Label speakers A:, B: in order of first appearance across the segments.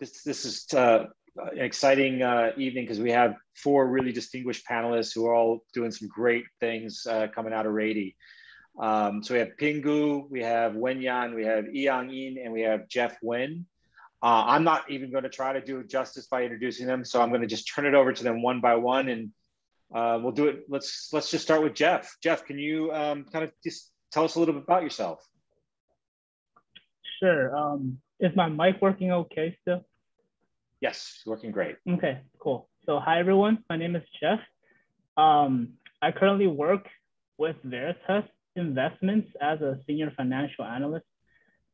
A: this this is uh, an exciting uh, evening because we have four really distinguished panelists who are all doing some great things uh, coming out of Rady. Um, so we have Pingu, we have Wenyan, we have Yang Yin, and we have Jeff Wen. Uh, I'm not even going to try to do justice by introducing them, so I'm going to just turn it over to them one by one, and uh, we'll do it. Let's let's just start with Jeff. Jeff, can you um, kind of just tell us a little bit about yourself?
B: Sure. Um, is my mic working okay still?
A: Yes, working great.
B: Okay, cool. So hi everyone, my name is Jeff. Um, I currently work with Veritas Investments as a senior financial analyst.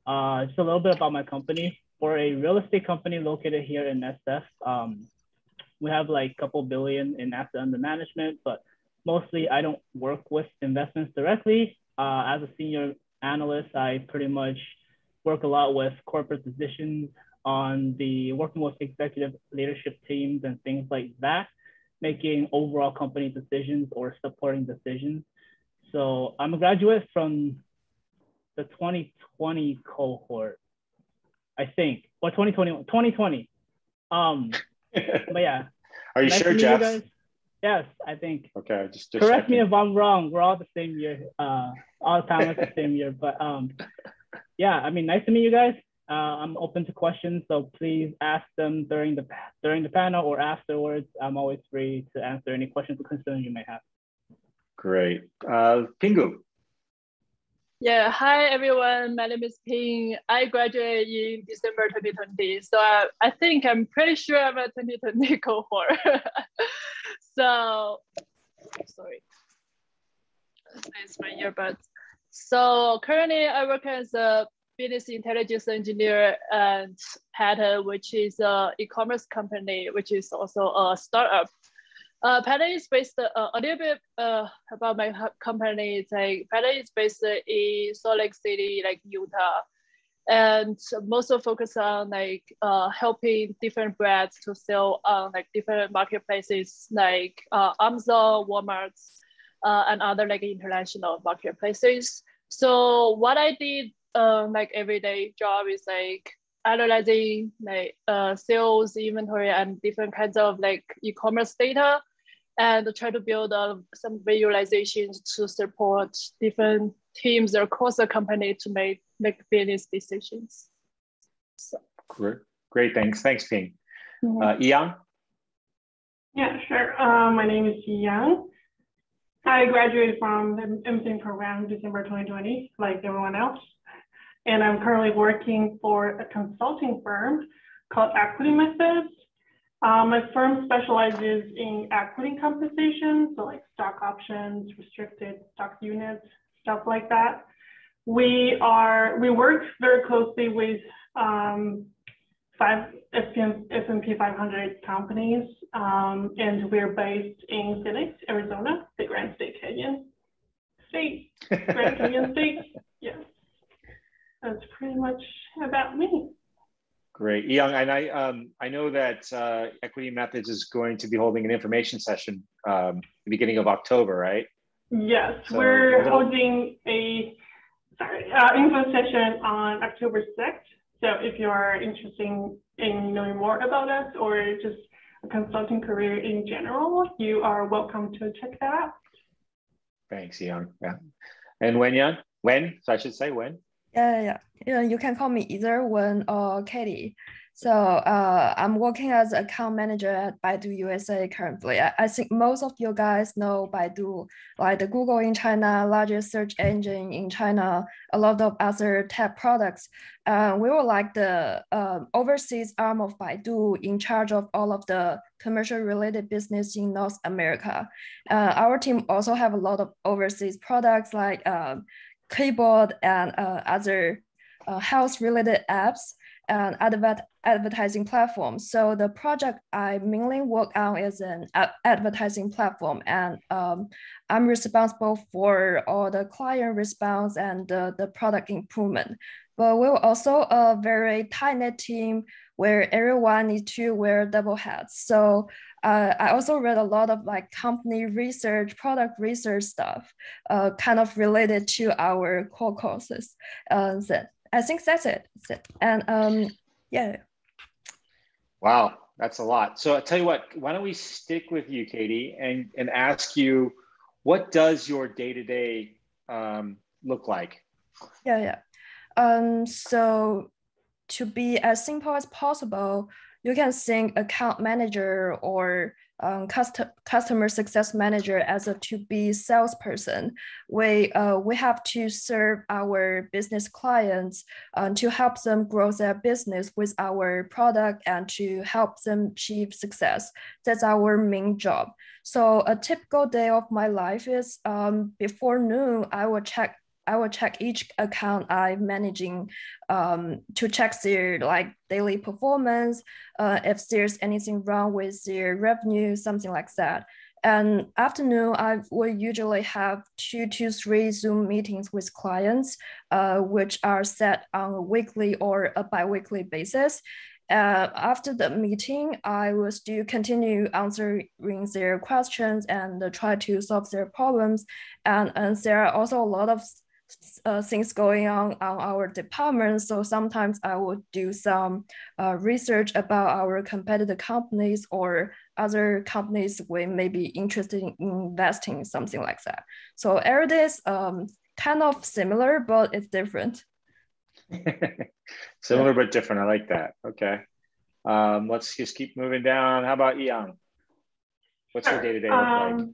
B: Uh, just a little bit about my company. For a real estate company located here in SF, um, we have like a couple billion in asset under management, but mostly I don't work with investments directly. Uh, as a senior analyst, I pretty much work a lot with corporate decisions on the working with executive leadership teams and things like that, making overall company decisions or supporting decisions. So I'm a graduate from the 2020 cohort, I think, or 2020, 2020. Um, but yeah.
A: Are you nice sure, Jeff? You
B: yes, I think.
A: Okay, just, just
B: correct checking. me if I'm wrong. We're all the same year, uh, all the time at the same year. But um, yeah, I mean, nice to meet you guys. Uh, I'm open to questions, so please ask them during the during the panel or afterwards. I'm always free to answer any questions or concerns you may have.
A: Great, uh, Pingu.
C: Yeah, hi everyone. My name is Ping. I graduated in December 2020, so I, I think I'm pretty sure I'm a 2020 cohort. so, sorry, it's my earbuds. So currently, I work as a business intelligence engineer at Pattern, which is an e-commerce company, which is also a startup. Uh, is based uh, a little bit uh, about my company. It's like Pattern is based in Salt Lake City, like Utah, and mostly focus on like uh, helping different brands to sell on like different marketplaces like uh, Amazon, Walmart, uh, and other like international marketplaces. So what I did um, like everyday job is like analyzing like uh, sales inventory and different kinds of like e-commerce data and try to build uh, some visualizations to support different teams across the company to make make business decisions.
A: So. Great, great, thanks. Thanks, Ping. Mm-hmm. Uh, Yang?
D: Yeah, sure. Uh, my name is Yang. I graduated from the MFin program December 2020, like everyone else and I'm currently working for a consulting firm called Equity Methods. Um, my firm specializes in equity compensation, so like stock options, restricted stock units, stuff like that. We are we work very closely with um, five S&P 500 companies, um, and we're based in Phoenix, Arizona, the Grand State Canyon State, Grand Canyon State. Yes that's pretty much about me.
A: Great, Young, and I um, I know that uh, Equity Methods is going to be holding an information session um, the beginning of October, right?
D: Yes, so we're little... holding a sorry uh, info session on October sixth. So if you are interested in knowing more about us or just a consulting career in general, you are welcome to check that out.
A: Thanks, Young. Yeah, and when Young, when so I should say when.
E: Yeah, yeah. You can call me either Wen or Katie. So uh, I'm working as account manager at Baidu USA currently. I, I, think most of you guys know Baidu, like the Google in China, largest search engine in China, a lot of other tech products. Uh, we were like the uh, overseas arm of Baidu in charge of all of the commercial related business in North America. Uh, our team also have a lot of overseas products like um, keyboard and uh, other uh, health related apps and adver advertising platforms. So the project I mainly work on is an advertising platform and um, I'm responsible for all the client response and the, the product improvement. But we're also a very tight knit team where everyone needs to wear double hats. So uh, I also read a lot of like company research, product research stuff, uh, kind of related to our core courses. Uh, so I think that's it. That's it. And um, yeah.
A: Wow, that's a lot. So I'll tell you what, why don't we stick with you, Katie, and, and ask you, what does your day-to-day um, look like?
E: Yeah, yeah. Um, so to be as simple as possible, you can think account manager or um, custom, customer success manager as a to-be salesperson. We, uh, we have to serve our business clients uh, to help them grow their business with our product and to help them achieve success. That's our main job. So a typical day of my life is um, before noon, I will check I will check each account I'm managing um, to check their like daily performance, uh, if there's anything wrong with their revenue, something like that. And afternoon, I will usually have two to three Zoom meetings with clients, uh, which are set on a weekly or a bi-weekly basis. Uh, after the meeting, I will still continue answering their questions and try to solve their problems. And, and there are also a lot of uh, things going on on our department. So sometimes I would do some uh, research about our competitor companies or other companies we may be interested in investing something like that. So every day is um, kind of similar, but it's different.
A: similar but different. I like that. Okay. Um, let's just keep moving down. How about Yang? What's your day to day look um, like?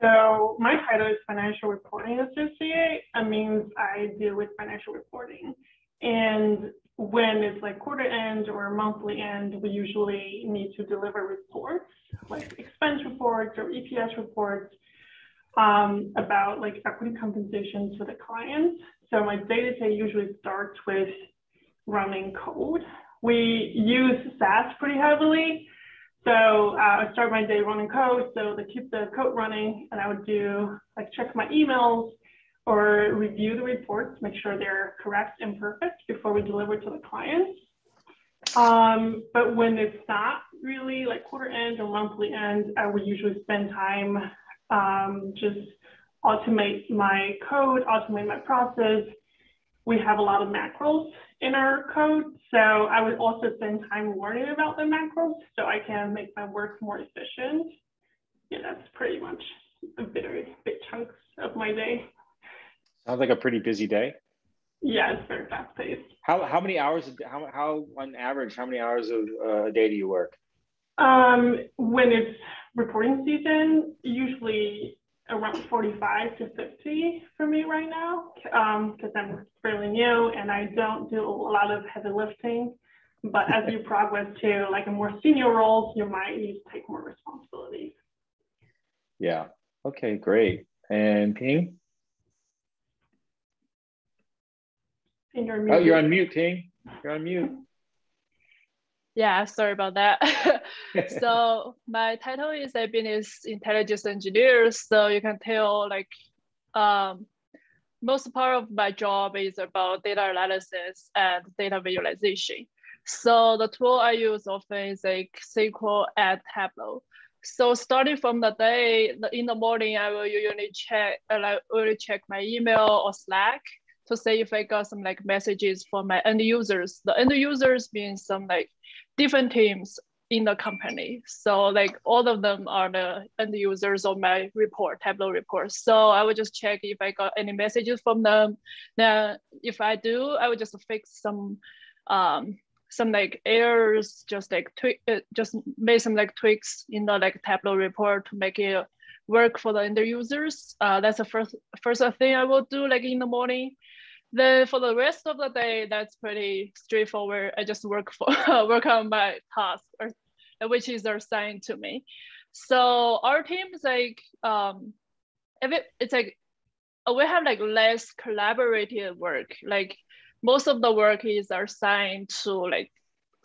D: So my title is Financial Reporting Associate. That means I deal with financial reporting. And when it's like quarter end or monthly end, we usually need to deliver reports, like expense reports or EPS reports um, about like equity compensation to the clients. So my day-to-day usually starts with running code. We use SAS pretty heavily. So uh, I start my day running code. So to keep the code running, and I would do like check my emails or review the reports, make sure they're correct and perfect before we deliver to the clients. Um, but when it's not really like quarter end or monthly end, I would usually spend time um, just automate my code, automate my process. We have a lot of macros in our code. So I would also spend time learning about the macros so I can make my work more efficient. Yeah, that's pretty much a very big chunks of my day.
A: Sounds like a pretty busy day.
D: Yeah, it's very fast paced.
A: How, how many hours, how, how on average, how many hours of uh, a day do you work?
D: Um, when it's reporting season, usually around 45 to 50 for me right now because um, I'm fairly new and I don't do a lot of heavy lifting. But as you progress to like a more senior roles, you might need to take more responsibilities.
A: Yeah. Okay, great. And Ping?
D: You're
A: oh, you're on mute, Ping. You're on mute.
C: Yeah, sorry about that. so my title is a business intelligence engineer. So you can tell like um, most part of my job is about data analysis and data visualization. So the tool I use often is like SQL and Tableau. So starting from the day in the morning, I will usually check, uh, I will check my email or Slack to see if I got some like messages from my end users. The end users means some like different teams in the company. So like all of them are the end users of my report, Tableau report. So I would just check if I got any messages from them. Then if I do, I would just fix some um, some like errors, just like tweak, uh, just make some like tweaks in the like Tableau report to make it work for the end users. Uh, that's the first first thing I will do like in the morning. Then for the rest of the day, that's pretty straightforward. I just work for work on my task, or, which is assigned to me. So our team is like, um, if it, it's like uh, we have like less collaborative work. Like most of the work is assigned to like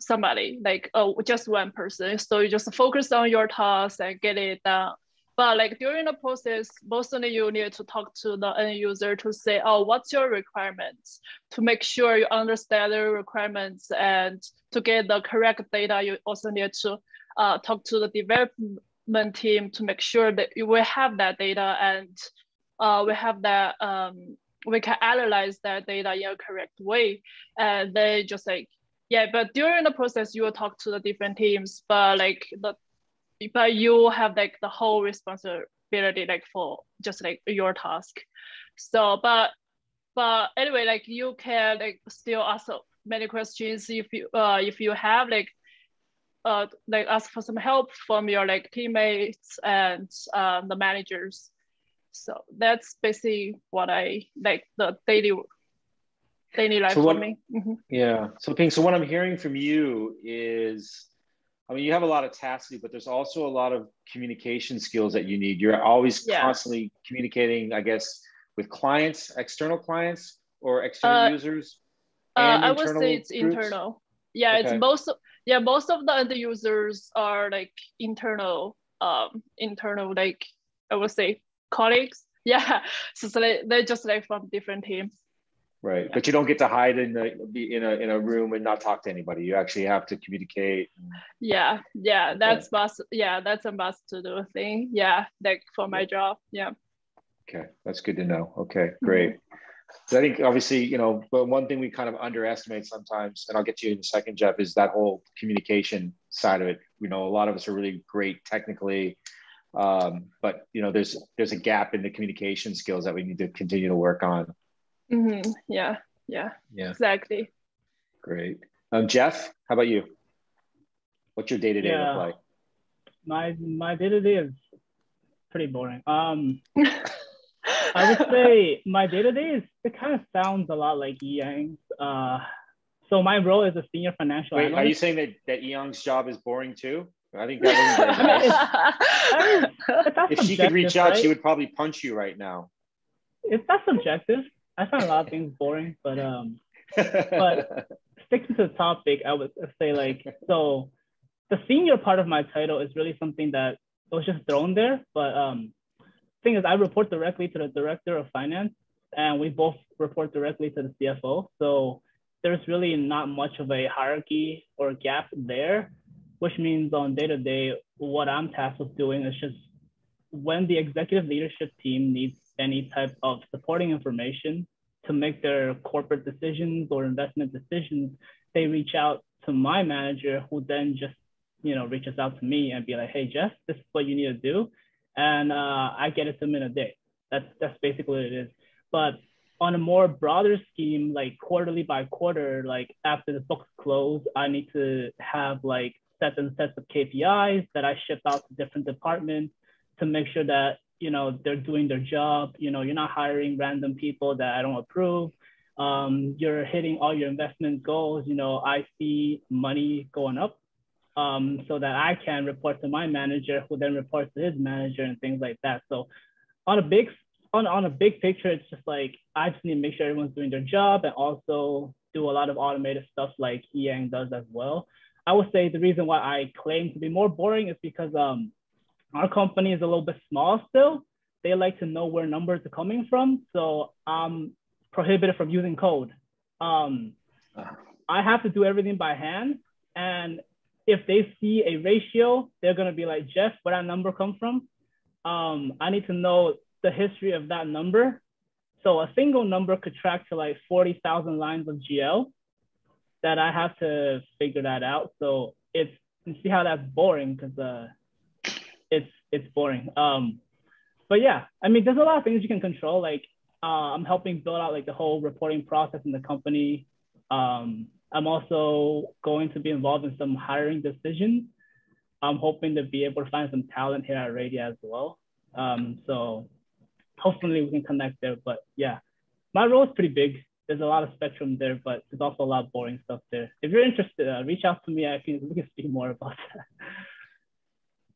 C: somebody, like oh, just one person. So you just focus on your task and get it done but like during the process, mostly you need to talk to the end user to say, oh, what's your requirements? To make sure you understand the requirements and to get the correct data, you also need to uh, talk to the development team to make sure that you will have that data and uh, we have that, um, we can analyze that data in a correct way. And they just like yeah, but during the process, you will talk to the different teams, but like the, but you have like the whole responsibility like for just like your task. So, but, but anyway, like you can like still ask many questions if you uh if you have like uh like ask for some help from your like teammates and uh, the managers. So that's basically what I like the daily daily life so what, for me. Mm-hmm.
A: Yeah. So Ping, so what I'm hearing from you is I mean, you have a lot of tasks, but there's also a lot of communication skills that you need. You're always yeah. constantly communicating, I guess, with clients, external clients or external uh, users.
C: Uh, I would say it's groups? internal. Yeah, okay. it's most. Yeah, most of the end users are like internal. Um, internal like I would say colleagues. Yeah, so, so they, they're just like from different teams.
A: Right, yeah. but you don't get to hide in the be in a in a room and not talk to anybody. You actually have to communicate.
C: Yeah, yeah, that's yeah. must. Yeah, that's a must to do thing. Yeah, like for my job. Yeah.
A: Okay, that's good to know. Okay, great. Mm-hmm. So I think obviously, you know, but one thing we kind of underestimate sometimes, and I'll get to you in a second, Jeff, is that whole communication side of it. You know, a lot of us are really great technically, um, but you know, there's there's a gap in the communication skills that we need to continue to work on.
C: Mm-hmm. Yeah, yeah, yeah, exactly.
A: Great. Um, Jeff, how about you? What's your day to day look like?
B: My my day to day is pretty boring. Um, I would say my day to day is it kind of sounds a lot like Yang's. Uh, so my role is a senior financial
A: Wait,
B: analyst.
A: Are you saying that that Young's job is boring too? I think that was nice. if she could reach out, right? she would probably punch you right now.
B: It's not subjective. I find a lot of things boring, but um, but sticking to the topic, I would say like so. The senior part of my title is really something that was just thrown there, but um, thing is, I report directly to the director of finance, and we both report directly to the CFO. So there's really not much of a hierarchy or gap there, which means on day to day, what I'm tasked with doing is just when the executive leadership team needs any type of supporting information to make their corporate decisions or investment decisions, they reach out to my manager who then just, you know, reaches out to me and be like, hey, Jeff, this is what you need to do. And uh, I get it to them in a day. That's, that's basically what it is. But on a more broader scheme, like quarterly by quarter, like after the books close, I need to have like sets and sets of KPIs that I ship out to different departments to make sure that you know they're doing their job. You know you're not hiring random people that i don't approve. Um, you're hitting all your investment goals. You know i see money going up um, so that i can report to my manager who then reports to his manager and things like that. So on a big on, on a big picture it's just like i just need to make sure everyone's doing their job and also do a lot of automated stuff like yang does as well. I would say the reason why i claim to be more boring is because um, our company is a little bit small still. They like to know where numbers are coming from. So I'm prohibited from using code. Um, I have to do everything by hand. And if they see a ratio, they're gonna be like, Jeff, where that number come from? Um, I need to know the history of that number. So a single number could track to like 40,000 lines of GL that I have to figure that out. So it's, you see how that's boring because uh, it's boring. Um, but yeah, I mean, there's a lot of things you can control. Like uh, I'm helping build out like the whole reporting process in the company. Um, I'm also going to be involved in some hiring decisions. I'm hoping to be able to find some talent here at Radia as well. Um, so hopefully we can connect there. But yeah, my role is pretty big. There's a lot of spectrum there, but there's also a lot of boring stuff there. If you're interested, uh, reach out to me. I can we can speak more about that.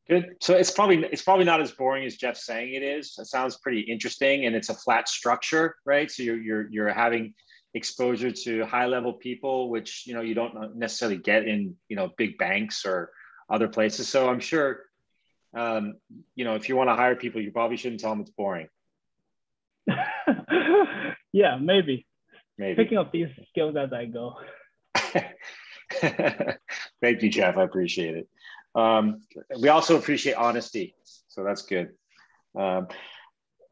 A: Good. So it's probably it's probably not as boring as Jeff's saying it is. It sounds pretty interesting, and it's a flat structure, right? So you're you're you're having exposure to high level people, which you know you don't necessarily get in you know big banks or other places. So I'm sure, um, you know, if you want to hire people, you probably shouldn't tell them it's boring.
B: yeah, maybe.
A: Maybe
B: picking up these skills as I go.
A: Thank you, Jeff. I appreciate it. Um, we also appreciate honesty, so that's good. Um,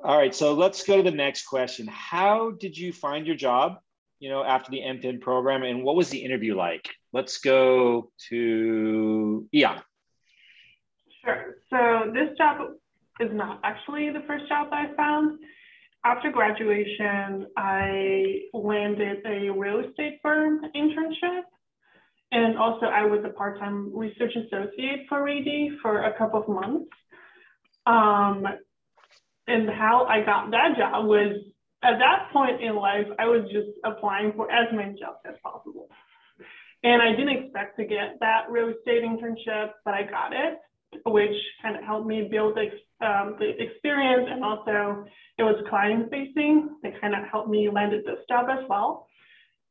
A: all right, so let's go to the next question. How did you find your job? You know, after the MFIN program, and what was the interview like? let's go to Ian.
D: Sure. So this job is not actually the first job I found. After graduation, I landed a real estate firm internship. And also I was a part-time research associate for Rady for a couple of months. Um, and how I got that job was at that point in life, I was just applying for as many jobs as possible. And I didn't expect to get that real estate internship, but I got it, which kind of helped me build the, um, the experience. And also it was client facing. It kind of helped me landed this job as well.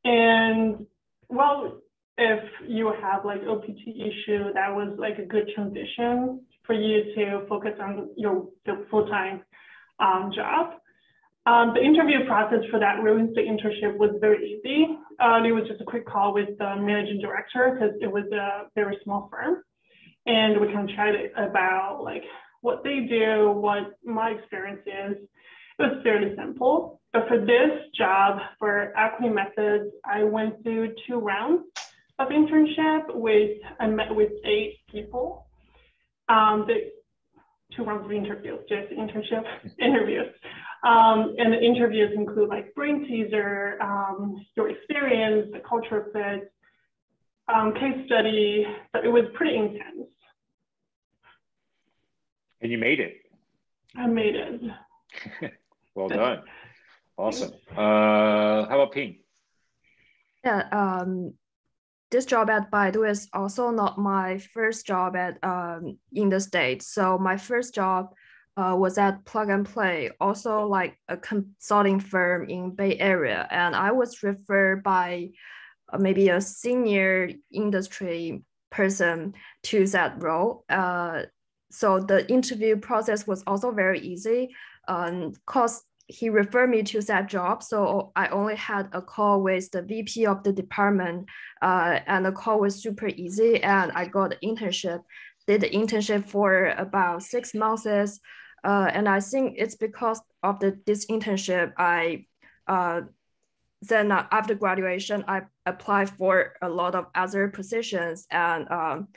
D: And well, if you have like OPT issue, that was like a good transition for you to focus on your full-time um, job. Um, the interview process for that real estate internship was very easy. Uh, it was just a quick call with the managing director because it was a very small firm. And we kind of chatted about like what they do, what my experience is. It was fairly simple. But for this job, for equity methods, I went through two rounds of internship with, I met with eight people. Um, the two rounds of interviews, just internship interviews. Um, and the interviews include like brain teaser, um, your experience, the culture fit, um, case study. So it was pretty intense.
A: And you made it.
D: I made it.
A: well done. Awesome. Uh, how about Ping?
E: Yeah, um, this job at Baidu is also not my first job at um, in the States. So my first job uh, was at Plug and Play, also like a consulting firm in Bay Area, and I was referred by uh, maybe a senior industry person to that role. Uh, so the interview process was also very easy, um, cause he referred me to that job. So I only had a call with the VP of the department, uh, and the call was super easy, and I got the internship. Did the internship for about six months. Uh, and I think it's because of the this internship, I uh, then after graduation, I applied for a lot of other positions, and um,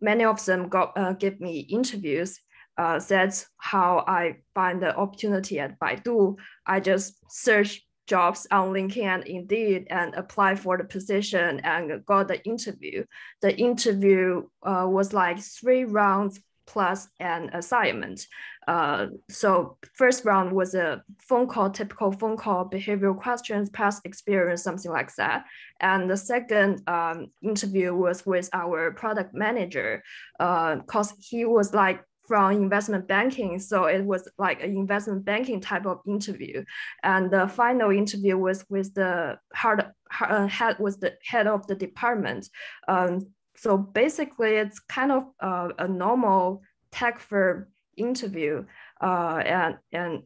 E: many of them got uh, give me interviews. Uh, that's how I find the opportunity at Baidu. I just search jobs on LinkedIn Indeed and apply for the position and got the interview. The interview uh, was like three rounds plus an assignment. Uh, so first round was a phone call, typical phone call, behavioral questions, past experience, something like that. And the second um, interview was with our product manager, because uh, he was like from investment banking. So it was like an investment banking type of interview. And the final interview was with the head, uh, head was the head of the department. Um, so basically it's kind of uh, a normal tech firm interview. Uh, and, and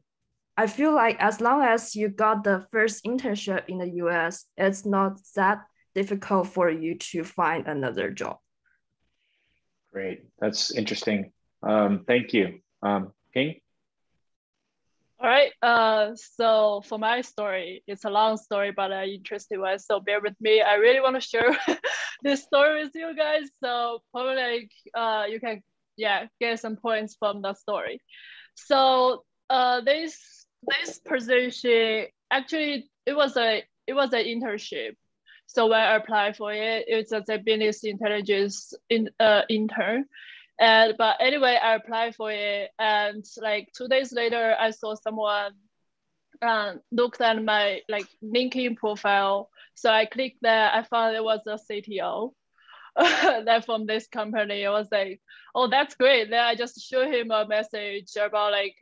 E: I feel like as long as you got the first internship in the US, it's not that difficult for you to find another job.
A: Great. That's interesting. Um, thank you. Um, Ping?
C: All right. Uh, so for my story, it's a long story, but an interesting one. So bear with me. I really want to share this story with you guys. So probably uh, you can yeah get some points from the story. So uh, this this position actually it was a it was an internship. So when I applied for it, it's a business intelligence in, uh, intern. And but anyway, I applied for it, and like two days later, I saw someone um, looked at my like LinkedIn profile. So I clicked there. I found it was a CTO. that from this company, I was like, oh, that's great. Then I just showed him a message about like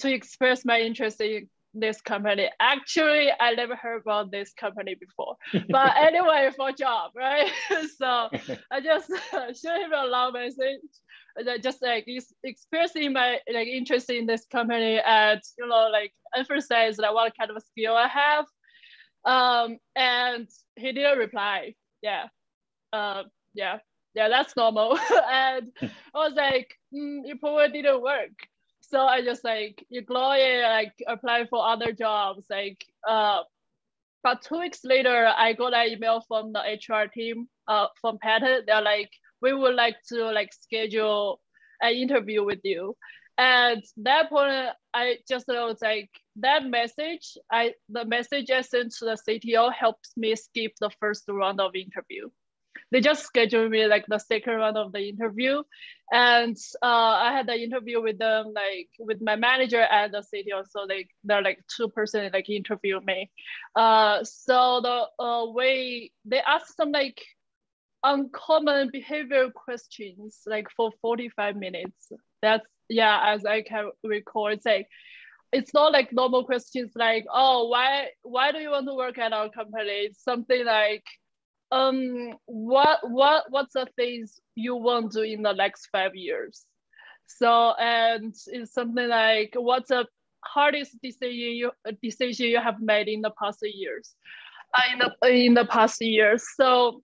C: to express my interest in this company. Actually, I never heard about this company before. But anyway, for job, right? so I just showed him a long message just like expressing my like interest in this company and you know like emphasize like what kind of a skill I have. Um, and he didn't reply. Yeah, uh, yeah, yeah, that's normal. and I was like, mm, it probably didn't work. So I just like ignore it, like apply for other jobs. Like, uh, but two weeks later, I got an email from the HR team uh, from Pattern. They're like, we would like to like schedule an interview with you. And that point, I just was like that message. I the message I sent to the CTO helps me skip the first round of interview. They just scheduled me like the second round of the interview, and uh, I had the interview with them like with my manager and the CTO. So like they're like two person like interview me. Uh, so the uh, way they asked some like uncommon behavioral questions like for 45 minutes. That's yeah, as I can recall, it's like it's not like normal questions like, oh, why why do you want to work at our company? It's something like, um, what what what's the things you want to do in the next five years? So and it's something like, what's the hardest decision you decision you have made in the past years? Uh, in the in the past years. So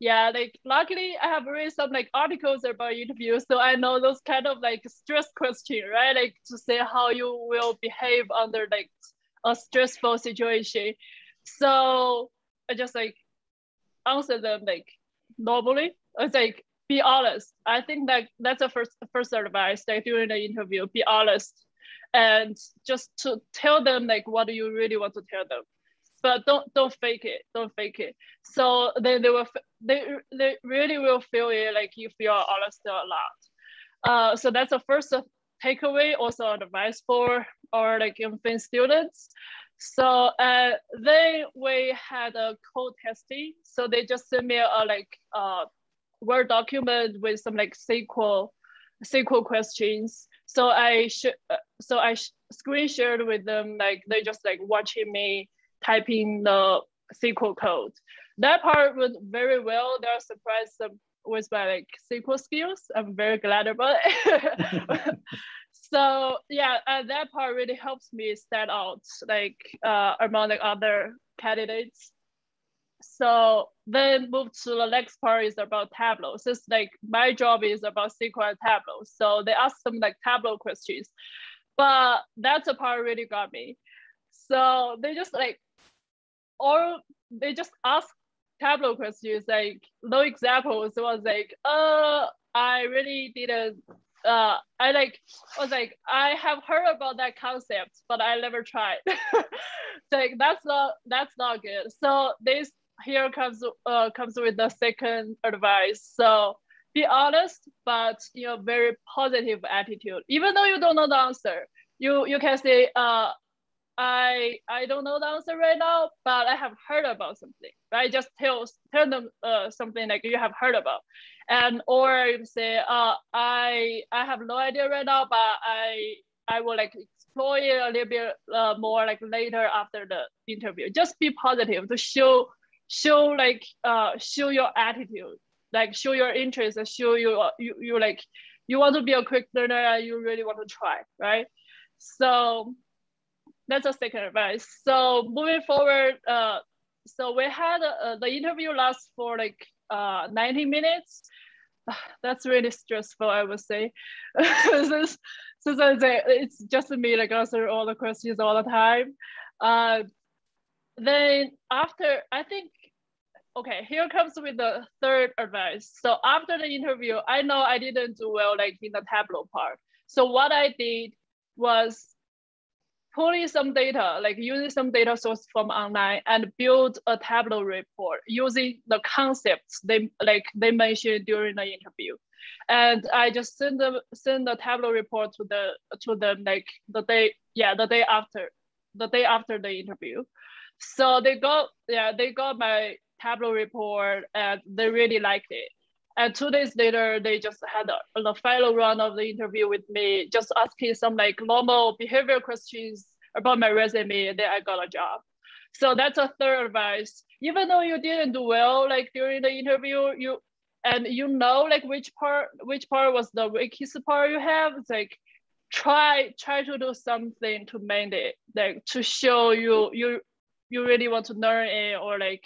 C: yeah, like luckily I have read some like articles about interviews, so I know those kind of like stress question, right? Like to say how you will behave under like a stressful situation. So I just like answer them like normally. It's like be honest. I think that that's the first first advice like during the interview. Be honest, and just to tell them like what do you really want to tell them but don't don't fake it don't fake it. So then they will they, they really will feel it like you feel honest a lot. Uh, so that's the first takeaway also advice for our like MFin students. So uh, then we had a code testing. So they just sent me a like uh, word document with some like SQL SQL questions. So I should uh, so I screen shared with them like they just like watching me typing the SQL code. That part went very well. They're surprised with my like SQL skills. I'm very glad about it. so yeah, uh, that part really helps me stand out like uh, among the other candidates. So then move to the next part is about Tableau. Since like my job is about SQL and Tableau. So they asked some like Tableau questions, but that's the part really got me. So they just like or they just ask Tableau questions like no examples. It was like, uh, I really didn't. Uh, I like was like I have heard about that concept, but I never tried. like that's not that's not good. So this here comes uh comes with the second advice. So be honest, but you know very positive attitude. Even though you don't know the answer, you you can say uh I I don't know the answer right now, but I have heard about something. Right? Just tell tell them uh, something like you have heard about, and or you say, uh, I I have no idea right now, but I I will like explore it a little bit uh, more like later after the interview. Just be positive to show show like uh show your attitude, like show your interest, and show you you you like you want to be a quick learner and you really want to try, right? So that's a second advice. So moving forward, uh, so we had uh, the interview last for like uh, 90 minutes. That's really stressful, I would say. since, since it's just me like answer all the questions all the time. Uh, then after, I think, okay, here comes with the third advice. So after the interview, I know I didn't do well like in the Tableau part. So what I did was pulling some data, like using some data source from online and build a Tableau report using the concepts they like they mentioned during the interview. And I just send them send the Tableau report to the to them like the day, yeah, the day after, the day after the interview. So they got yeah, they got my Tableau report and they really liked it. And two days later, they just had a, the final round of the interview with me, just asking some like normal behavior questions about my resume, and then I got a job. So that's a third advice. Even though you didn't do well, like during the interview, you and you know like which part which part was the weakest part you have. It's like try try to do something to mend it, like to show you you you really want to learn it or like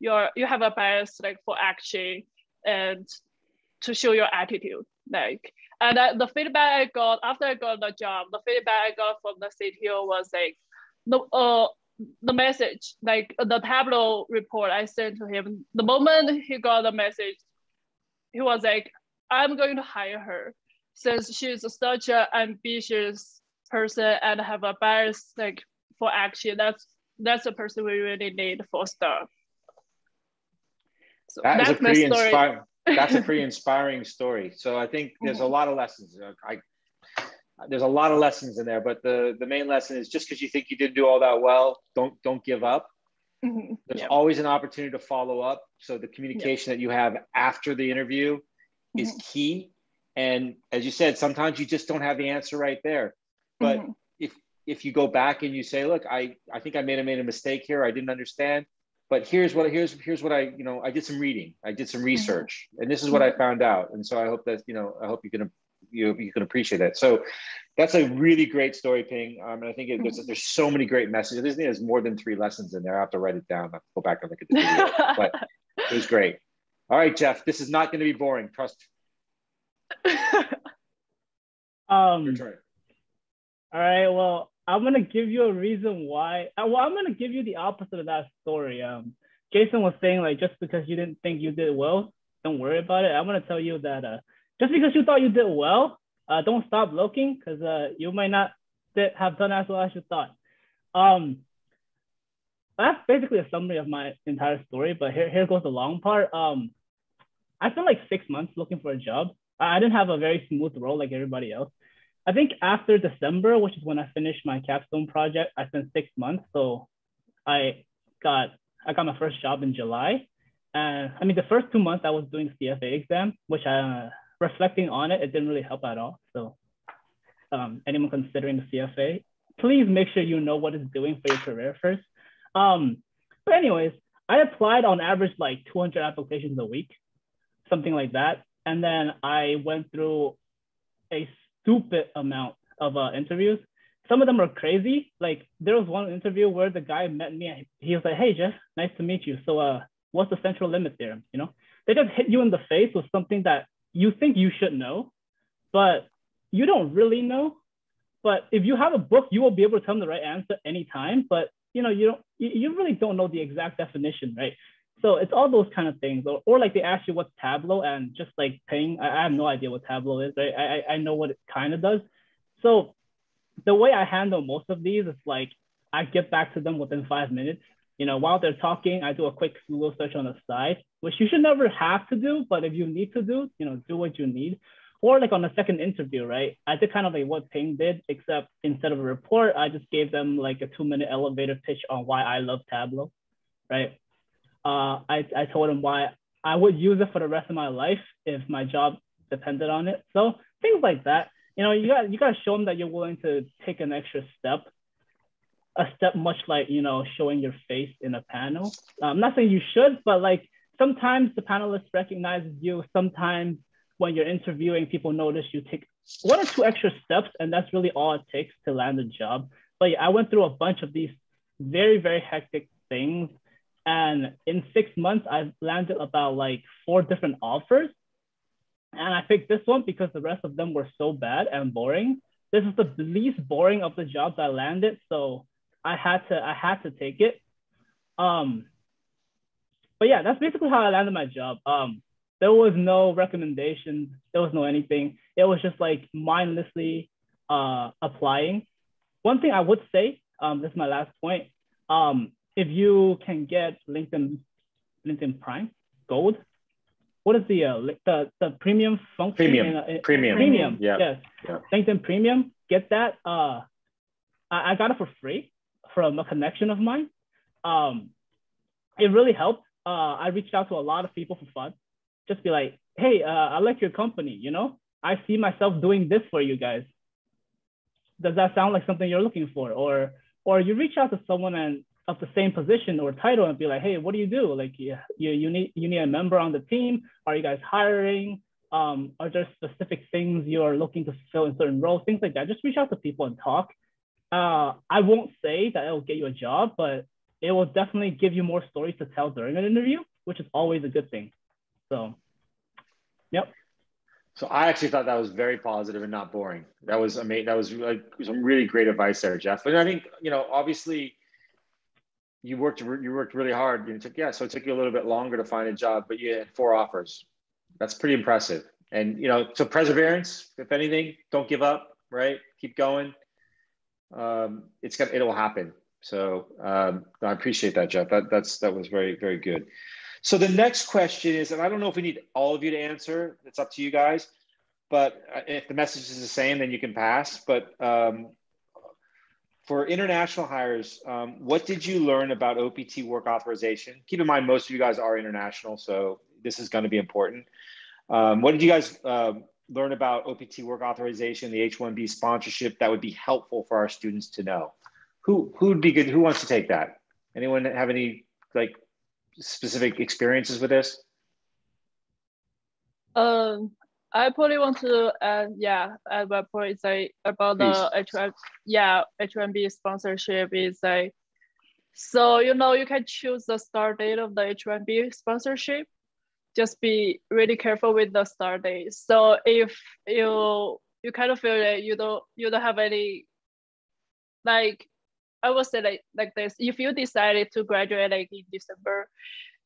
C: you're you have a bias like for action and to show your attitude like and uh, the feedback i got after i got the job the feedback i got from the cto was like no uh the message, like the Tableau report I sent to him, the moment he got the message, he was like, I'm going to hire her since she's such an ambitious person and have a bias like for action. That's that's the person we really need for Star.
A: So that that's a pretty inspiring. that's a pretty inspiring story. So I think there's a lot of lessons. I there's a lot of lessons in there, but the the main lesson is just because you think you didn't do all that well, don't don't give up. Mm-hmm. There's yep. always an opportunity to follow up. So the communication yep. that you have after the interview mm-hmm. is key. And as you said, sometimes you just don't have the answer right there. But mm-hmm. if if you go back and you say, look, I I think I made a made a mistake here. I didn't understand. But here's what here's here's what I you know I did some reading. I did some mm-hmm. research, and this is what I mm-hmm. found out. And so I hope that you know I hope you can you you can appreciate that. So that's a really great story, Ping. Um, and I think it, there's, mm-hmm. there's so many great messages. There's, there's more than three lessons in there. I have to write it down. I have to go back and look at the video, but it was great. All right, Jeff, this is not going to be boring. Trust.
B: um, all right. Well, I'm going to give you a reason why. Uh, well, I'm going to give you the opposite of that story. Um, Jason was saying like, just because you didn't think you did well, don't worry about it. I'm to tell you that uh, just because you thought you did well, uh, don't stop looking because uh, you might not have done as well as you thought. Um, that's basically a summary of my entire story, but here, here goes the long part. Um, I spent like six months looking for a job. I didn't have a very smooth role like everybody else. I think after December, which is when I finished my capstone project, I spent six months. So I got I got my first job in July. And I mean, the first two months I was doing CFA exam, which I reflecting on it, it didn't really help at all. So um, anyone considering the CFA, please make sure you know what it's doing for your career first. Um, but anyways, I applied on average like 200 applications a week, something like that. And then I went through a stupid amount of uh, interviews. Some of them are crazy. Like there was one interview where the guy met me. He was like, "Hey Jeff, nice to meet you. So, uh, what's the central limit theorem?" You know, they just hit you in the face with something that you think you should know, but you don't really know. But if you have a book, you will be able to tell them the right answer anytime. But you know, you don't you really don't know the exact definition, right? So it's all those kind of things. Or, or like they ask you what's Tableau and just like Ping, I, I have no idea what Tableau is, right? I, I know what it kind of does. So the way I handle most of these is like I get back to them within five minutes you know, while they're talking, I do a quick Google search on the side, which you should never have to do, but if you need to do, you know, do what you need. Or like on the second interview, right? I did kind of like what Ping did, except instead of a report, I just gave them like a two minute elevator pitch on why I love Tableau, right? Uh, I, I told him why I would use it for the rest of my life if my job depended on it. So things like that. You know, you got you got to show them that you're willing to take an extra step a step much like you know showing your face in a panel. Uh, I'm not saying you should, but like sometimes the panelist recognizes you. Sometimes when you're interviewing, people notice you take one or two extra steps, and that's really all it takes to land a job. But yeah, I went through a bunch of these very very hectic things, and in six months, I've landed about like four different offers. And I picked this one because the rest of them were so bad and boring. This is the least boring of the jobs I landed. So I had to I had to take it. Um, but yeah, that's basically how I landed my job. Um, there was no recommendation. There was no anything. It was just like mindlessly uh, applying. One thing I would say, um, this is my last point. Um, if you can get LinkedIn LinkedIn Prime Gold, what is the uh, the the premium function?
A: Premium. In, in, premium.
B: Premium. Yeah. Yes. Yeah. LinkedIn Premium. Get that. Uh, I, I got it for free from a connection of mine. Um, it really helped. Uh, I reached out to a lot of people for fun. Just be like, hey, uh, I like your company. You know, I see myself doing this for you guys. Does that sound like something you're looking for? Or or you reach out to someone and of the same position or title and be like, hey, what do you do? Like you, you, you need you need a member on the team. Are you guys hiring? Um, are there specific things you are looking to fill in certain roles? Things like that. Just reach out to people and talk uh, I won't say that it'll get you a job, but it will definitely give you more stories to tell during an interview, which is always a good thing. So, yep.
A: So I actually thought that was very positive and not boring. That was amazing. That was like some really great advice there, Jeff. And I think you know, obviously, you worked you worked really hard. Took yeah, so it took you a little bit longer to find a job, but you had four offers. That's pretty impressive. And you know, so perseverance. If anything, don't give up. Right, keep going. Um, it's gonna it'll happen. So um, I appreciate that, Jeff. That that's that was very very good. So the next question is, and I don't know if we need all of you to answer. It's up to you guys. But if the message is the same, then you can pass. But um, for international hires, um, what did you learn about OPT work authorization? Keep in mind, most of you guys are international, so this is going to be important. Um, what did you guys uh, learn about OPT work authorization, the H-1B sponsorship that would be helpful for our students to know? Who who would be good? Who wants to take that? Anyone have any like specific experiences with this?
C: Um, I probably want to add, yeah, add my point like about the H1, yeah, H1B sponsorship is like, so you know you can choose the start date of the H1B sponsorship. Just be really careful with the start date. So if you you kind of feel that you don't you don't have any like I would say like like this, if you decided to graduate like in December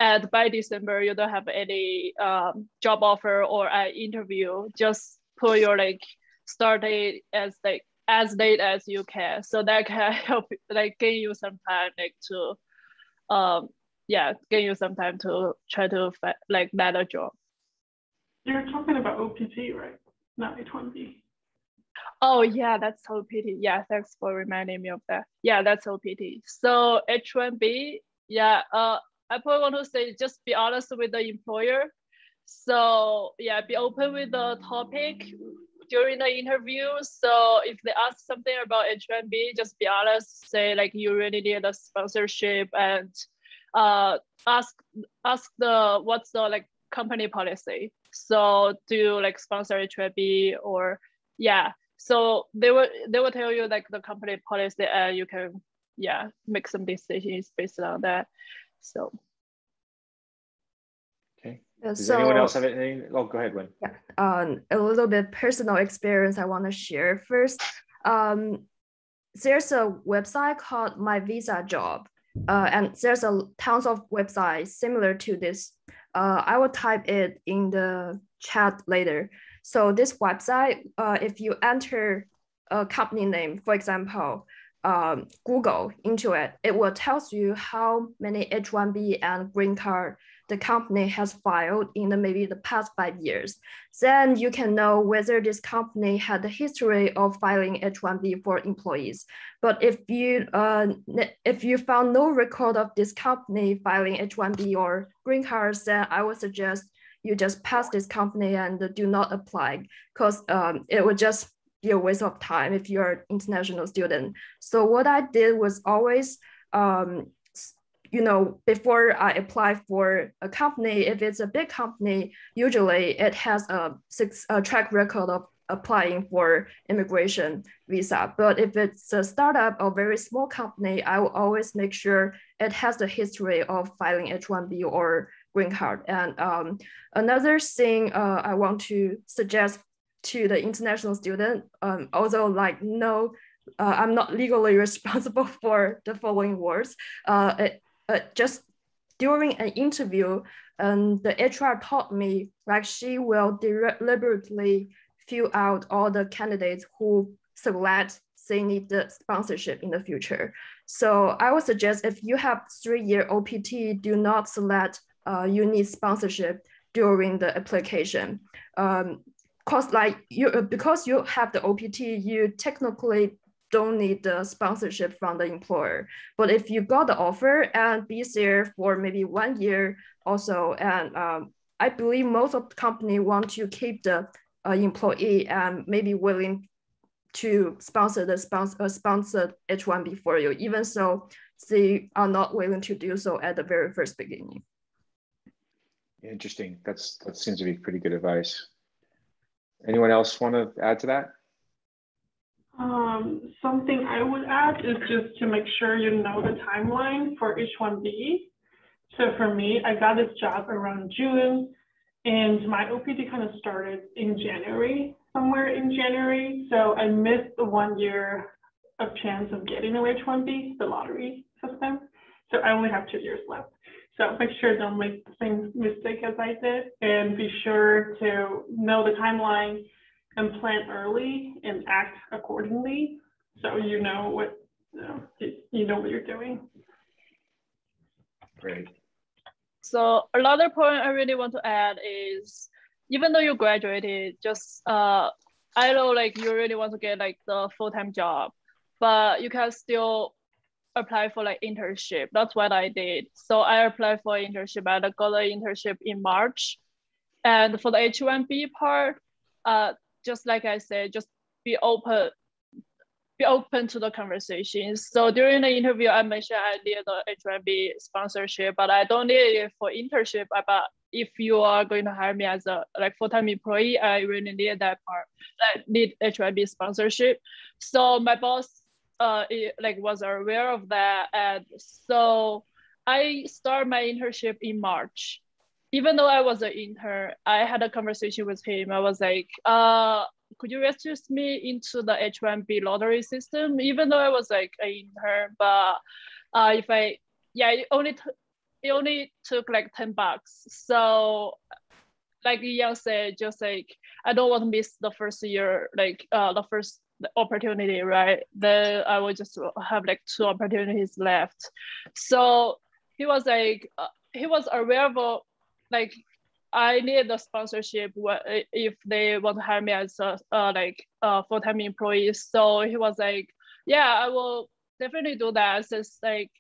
C: and by December you don't have any um, job offer or an interview, just put your like start date as like as late as you can. So that can help like gain you some time like to um yeah, gain you some time to try to like land a job.
D: You're talking about OPT, right? Not H1B.
C: Oh yeah, that's OPT. Yeah, thanks for reminding me of that. Yeah, that's OPT. So H1B, yeah, uh, I probably want to say just be honest with the employer. So yeah, be open with the topic during the interview. So if they ask something about H1B, just be honest. Say like you really need a sponsorship and uh, ask ask the what's the like company policy. So do you like sponsor H1B or yeah. So they will they will tell you like the company policy and you can yeah make some decisions based on that. So.
A: Okay. Does so, anyone else have anything? Oh, go ahead, Wen.
E: Yeah. Um, a little bit personal experience I want to share. First, um, there's a website called My Visa Job, uh, and there's a tons of websites similar to this. Uh, I will type it in the chat later. So this website, uh, if you enter a company name, for example, um, Google into it, it will tell you how many H1B and green card the company has filed in the, maybe the past five years. Then you can know whether this company had a history of filing H1B for employees. But if you uh, if you found no record of this company filing H1B or green cards, then I would suggest you just pass this company and do not apply because um, it would just be a waste of time if you're an international student. So what I did was always, um, you know, before I apply for a company, if it's a big company, usually it has a six a track record of applying for immigration visa. But if it's a startup or very small company, I will always make sure it has the history of filing H1B or green card. And um, another thing uh, I want to suggest to the international student, um, although like no, uh, I'm not legally responsible for the following words. Uh, it, uh, just during an interview, um, the HR taught me like she will deliberately fill out all the candidates who select they need the sponsorship in the future. So I would suggest if you have three-year OPT, do not select uh, you need sponsorship during the application. Um, cause like you because you have the OPT, you technically don't need the sponsorship from the employer. But if you got the offer and be there for maybe one year also, and um, I believe most of the company want to keep the uh, employee and maybe willing to sponsor the sponsor uh, sponsored H1B for you, even so they are not willing to do so at the very first beginning.
A: Interesting. That's that seems to be pretty good advice. Anyone else want to add to that?
D: Um, something I would add is just to make sure you know the timeline for H1B. So for me, I got this job around June and my OPT kind of started in January, somewhere in January. So I missed the one year of chance of getting an H1B, the lottery system. So I only have two years left. So make sure don't make the same mistake as I did and be sure to know the timeline and plan early and act accordingly so you know what you know, you know what you're doing.
A: Great.
C: So another point I really want to add is even though you graduated, just uh, I know like you really want to get like the full-time job, but you can still apply for like internship. That's what I did. So I applied for internship I got an internship in March. And for the H1B part, uh, just like I said, just be open, be open to the conversations. So during the interview, I mentioned I need the H1B sponsorship, but I don't need it for internship. But if you are going to hire me as a like full-time employee, I really need that part. I need H1B sponsorship. So my boss uh, like was aware of that, and so I started my internship in March. Even though I was an intern, I had a conversation with him. I was like, uh, could you register me into the H1B lottery system? Even though I was like an intern, but uh, if I, yeah, it only, it only took like 10 bucks. So like Yang said, just like, I don't want to miss the first year, like uh, the first opportunity, right? Then I will just have like two opportunities left. So he was like, uh, he was aware of like I need the sponsorship if they want to hire me as a uh, like a full-time employee. So he was like, yeah, I will definitely do that. Since like,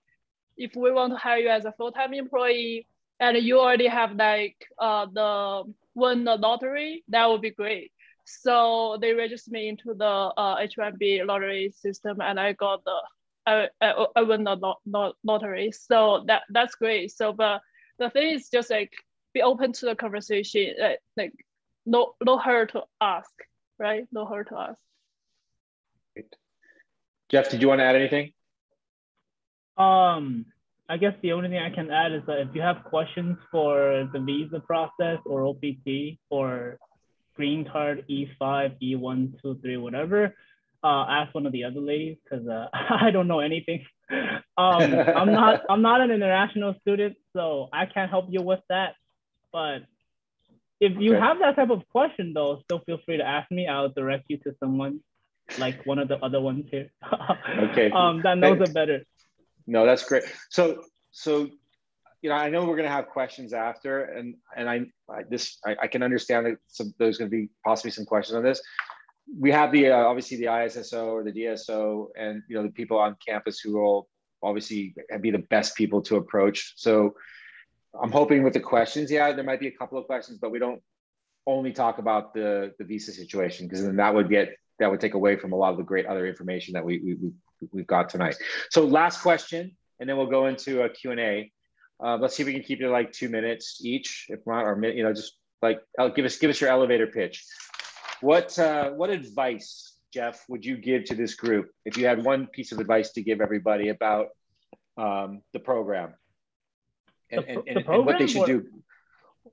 C: if we want to hire you as a full-time employee and you already have like uh, the win the lottery, that would be great. So they registered me into the uh, H1B lottery system and I got the, I, I, I won the lot, lottery. So that that's great. So, but the thing is just like, be open to the conversation. Like, like no no hurt to ask, right? No hurt to ask.
A: Great. Jeff, did you want to add anything?
B: Um, I guess the only thing I can add is that if you have questions for the visa process or OPT or green card E5, E1, 2, 3, whatever, uh, ask one of the other ladies because uh, I don't know anything. Um, I'm not I'm not an international student, so I can't help you with that. But if you okay. have that type of question, though, still feel free to ask me. I'll direct you to someone like one of the other ones here.
A: okay.
B: Um, that knows it better.
A: No, that's great. So, so, you know, I know we're going to have questions after, and and I, I this I, I, can understand that some, there's going to be possibly some questions on this. We have the uh, obviously the ISSO or the DSO, and you know the people on campus who will obviously be the best people to approach. So I'm hoping with the questions, yeah, there might be a couple of questions, but we don't only talk about the the visa situation because then that would get that would take away from a lot of the great other information that we, we, we have got tonight. So last question, and then we'll go into a Q and A. Uh, let's see if we can keep it like two minutes each, if not, or you know, just like I'll give us give us your elevator pitch. What uh, what advice, Jeff, would you give to this group if you had one piece of advice to give everybody about um, the program? and, the, and, and, and what they should do.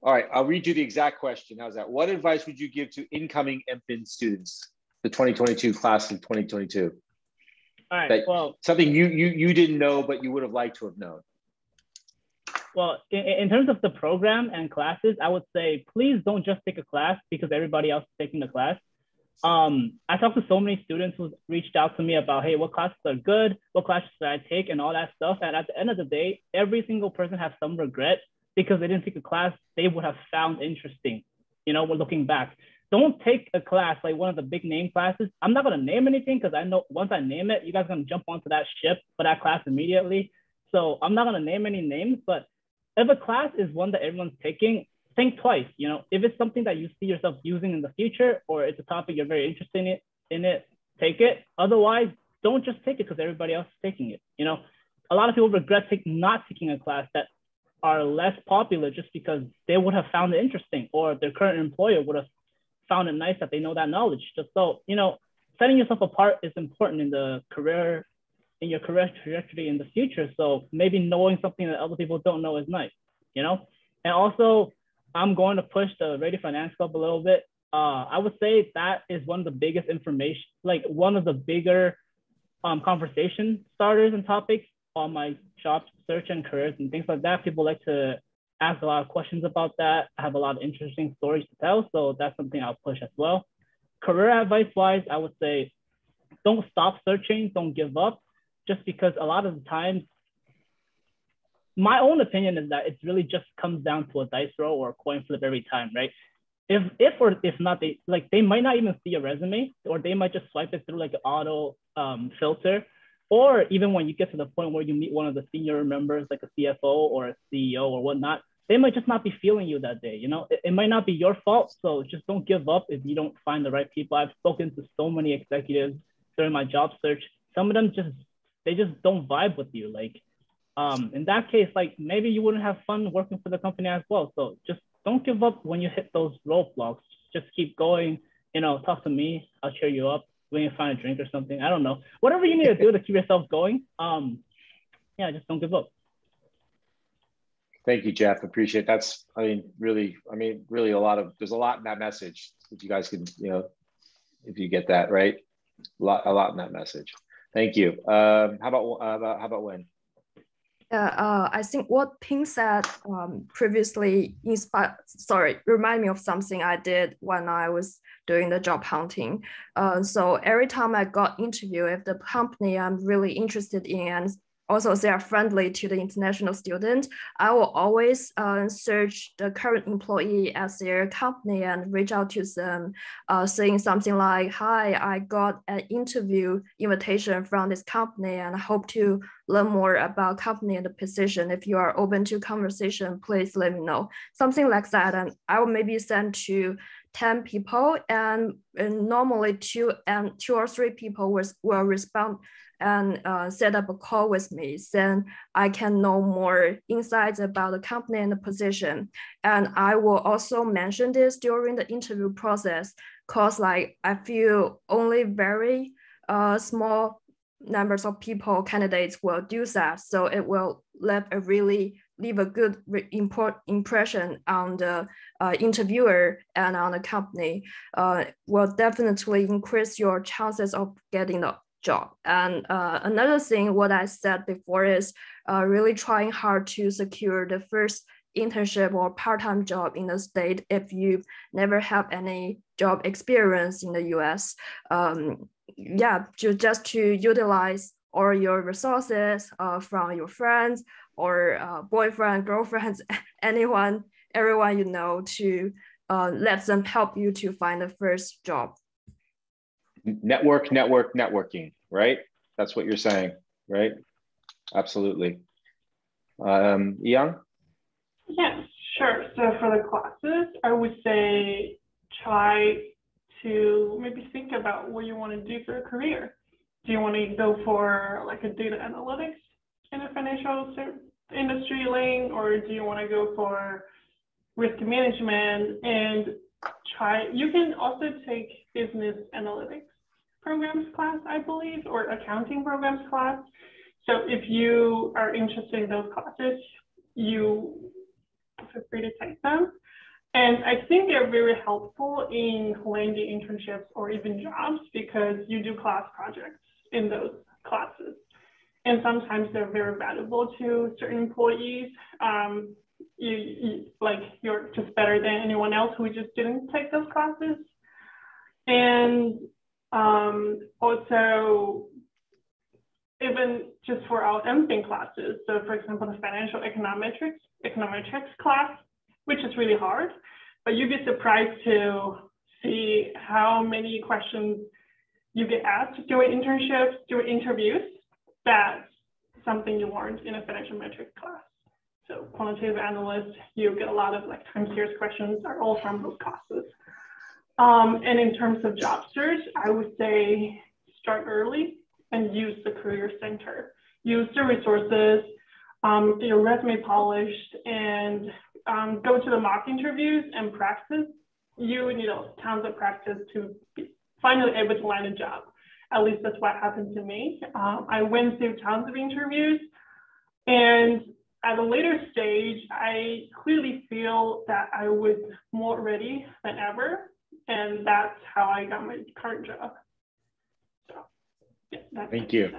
A: All right, I'll read you the exact question. How's that? What advice would you give to incoming MFin students, the 2022 class of 2022?
B: All right, that, well,
A: something you, you, you didn't know, but you would have liked to have known.
B: Well, in, in, terms of the program and classes, I would say please don't just take a class because everybody else is taking the class um, I talked to so many students who reached out to me about, hey, what classes are good? What classes should I take? And all that stuff. And at the end of the day, every single person has some regret because they didn't take a class they would have found interesting. You know, we're looking back. Don't take a class like one of the big name classes. I'm not gonna name anything because I know once I name it, you guys are gonna jump onto that ship for that class immediately. So I'm not gonna name any names, but if a class is one that everyone's taking, think twice. You know, if it's something that you see yourself using in the future, or it's a topic you're very interested in it, in it, take it. Otherwise, don't just take it because everybody else is taking it. You know, a lot of people regret take, not taking a class that are less popular just because they would have found it interesting, or their current employer would have found it nice that they know that knowledge. Just so you know, setting yourself apart is important in the career in your career trajectory in the future. So maybe knowing something that other people don't know is nice, you know? And also I'm going to push the Rady Finance Club a little bit. Uh, I would say that is one of the biggest information, like one of the bigger um, conversation starters and topics on my job search and careers and things like that, people like to ask a lot of questions about that. I have a lot of interesting stories to tell, so that's something I'll push as well. Career advice wise, I would say don't stop searching, don't give up, just because a lot of the times, my own opinion is that it really just comes down to a dice roll or a coin flip every time, right? If if or if not, they like they might not even see a resume, or they might just swipe it through like an auto um, filter, or even when you get to the point where you meet one of the senior members, like a CFO or a CEO or whatnot, they might just not be feeling you that day. You know, it, it, might not be your fault. So just don't give up if you don't find the right people. I've spoken to so many executives during my job search. Some of them just they just don't vibe with you. Like, um, in that case, like maybe you wouldn't have fun working for the company as well. So just don't give up when you hit those roadblocks. Just keep going. You know, talk to me. I'll cheer you up we can find a drink or something. I don't know. Whatever you need to do to keep yourself going. Um, yeah, just don't give up.
A: Thank you, Jeff. Appreciate that's. I mean, really. I mean, really, a lot of there's a lot in that message. If you guys can, you know, if you get that right, a lot, a lot in that message. Thank you. Um, how about uh, how about Wen?
E: Yeah, uh, I think what Ping said um, previously inspired, sorry, remind me of something I did when I was doing the job hunting. Uh, so every time I got interview, if the company I'm really interested in and also they are friendly to the international student, I will always uh, search the current employee as their company and reach out to them, uh, saying something like, hi, I got an interview invitation from this company and I hope to learn more about company and the position. If you are open to conversation, please let me know. Something like that. And I will maybe send to 10 people and, and normally two and two or three people will, will respond and uh, set up a call with me, then I can know more insights about the company and the position. And I will also mention this during the interview process, cause like I feel only very uh, small numbers of people, candidates will do that. So it will leave a really leave a good import impression on the uh, interviewer and on the company. Uh, will definitely increase your chances of getting the job. And uh, another thing, what I said before is uh, really trying hard to secure the first internship or part-time job in the state if you never have any job experience in the US. Um, yeah, to, just to utilize all your resources uh, from your friends or uh, boyfriend, girlfriends, anyone, everyone you know to uh, let them help you to find the first job
A: network, network, networking, right? That's what you're saying, right? Absolutely. Um, Yang?
D: Yes, sure. So for the classes, I would say try to maybe think about what you want to do for a career. Do you want to go for like a data analytics in a financial industry lane, or do you want to go for risk management and try? You can also take business analytics programs class, I believe, or accounting programs class. So if you are interested in those classes, you feel free to take them. And I think they're very helpful in landing internships or even jobs because you do class projects in those classes. And sometimes they're very valuable to certain employees. Um, you, you, like you're just better than anyone else who just didn't take those classes. And um, also, even just for our MFin classes, so for example, the financial econometrics, econometrics class, which is really hard, but you'd be surprised to see how many questions you get asked during internships, during interviews, that's something you learned in a financial metrics class. So quantitative analyst, you get a lot of like time series questions are all from those classes. Um, and in terms of job search, I would say start early and use the career center. Use the resources, um, your resume polished, and um, go to the mock interviews and practice. You need tons of practice to be finally able to land a job. At least that's what happened to me. Um, I went through tons of interviews, and at a later stage, I clearly feel that I was more ready than ever and that's how I got my current job. So,
A: yeah, Thank you.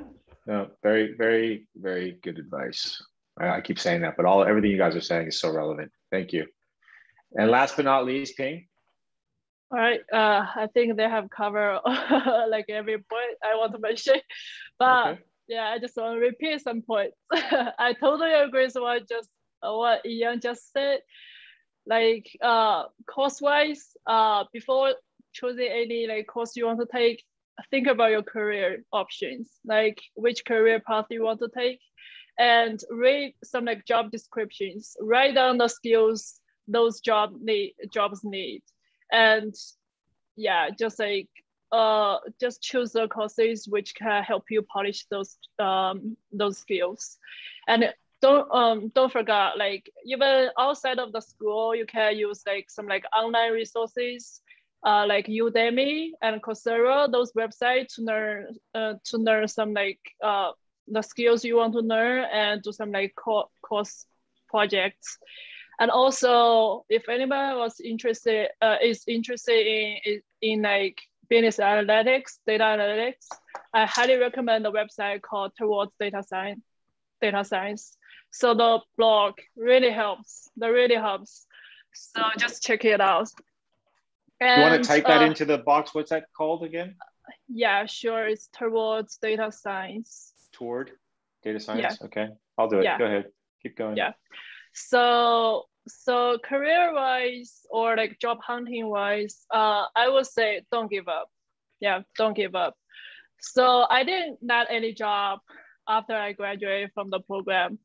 A: No, very, very, very good advice. I keep saying that, but all everything you guys are saying is so relevant. Thank you. And last but not least, Ping.
C: All right. Uh, I think they have covered like every point I want to mention, but okay. yeah, I just want to repeat some points. I totally agree with what just what Ian just said. Like uh, course wise, uh, before choosing any like course you want to take, think about your career options, like which career path you want to take, and read some like job descriptions. Write down the skills those job need jobs need, and yeah, just like uh, just choose the courses which can help you polish those um those skills, and don't um don't forget like even outside of the school you can use like some like online resources uh, like Udemy and Coursera, those websites to learn uh, to learn some like uh, the skills you want to learn and do some like co course projects. And also, if anyone was interested uh, is interested in, in in like business analytics, data analytics, I highly recommend the website called Towards Data Science. Data Science. So the blog really helps. That really helps. So just check it out.
A: And, you want to type that uh, into the box? What's that called again?
C: Yeah, sure. It's towards data science.
A: Toward data science. Yeah. Okay, I'll do it. Yeah. Go ahead. Keep going.
C: Yeah. So so career wise or like job hunting wise, uh, I would say don't give up. Yeah, don't give up. So I didn't get any job after I graduated from the program.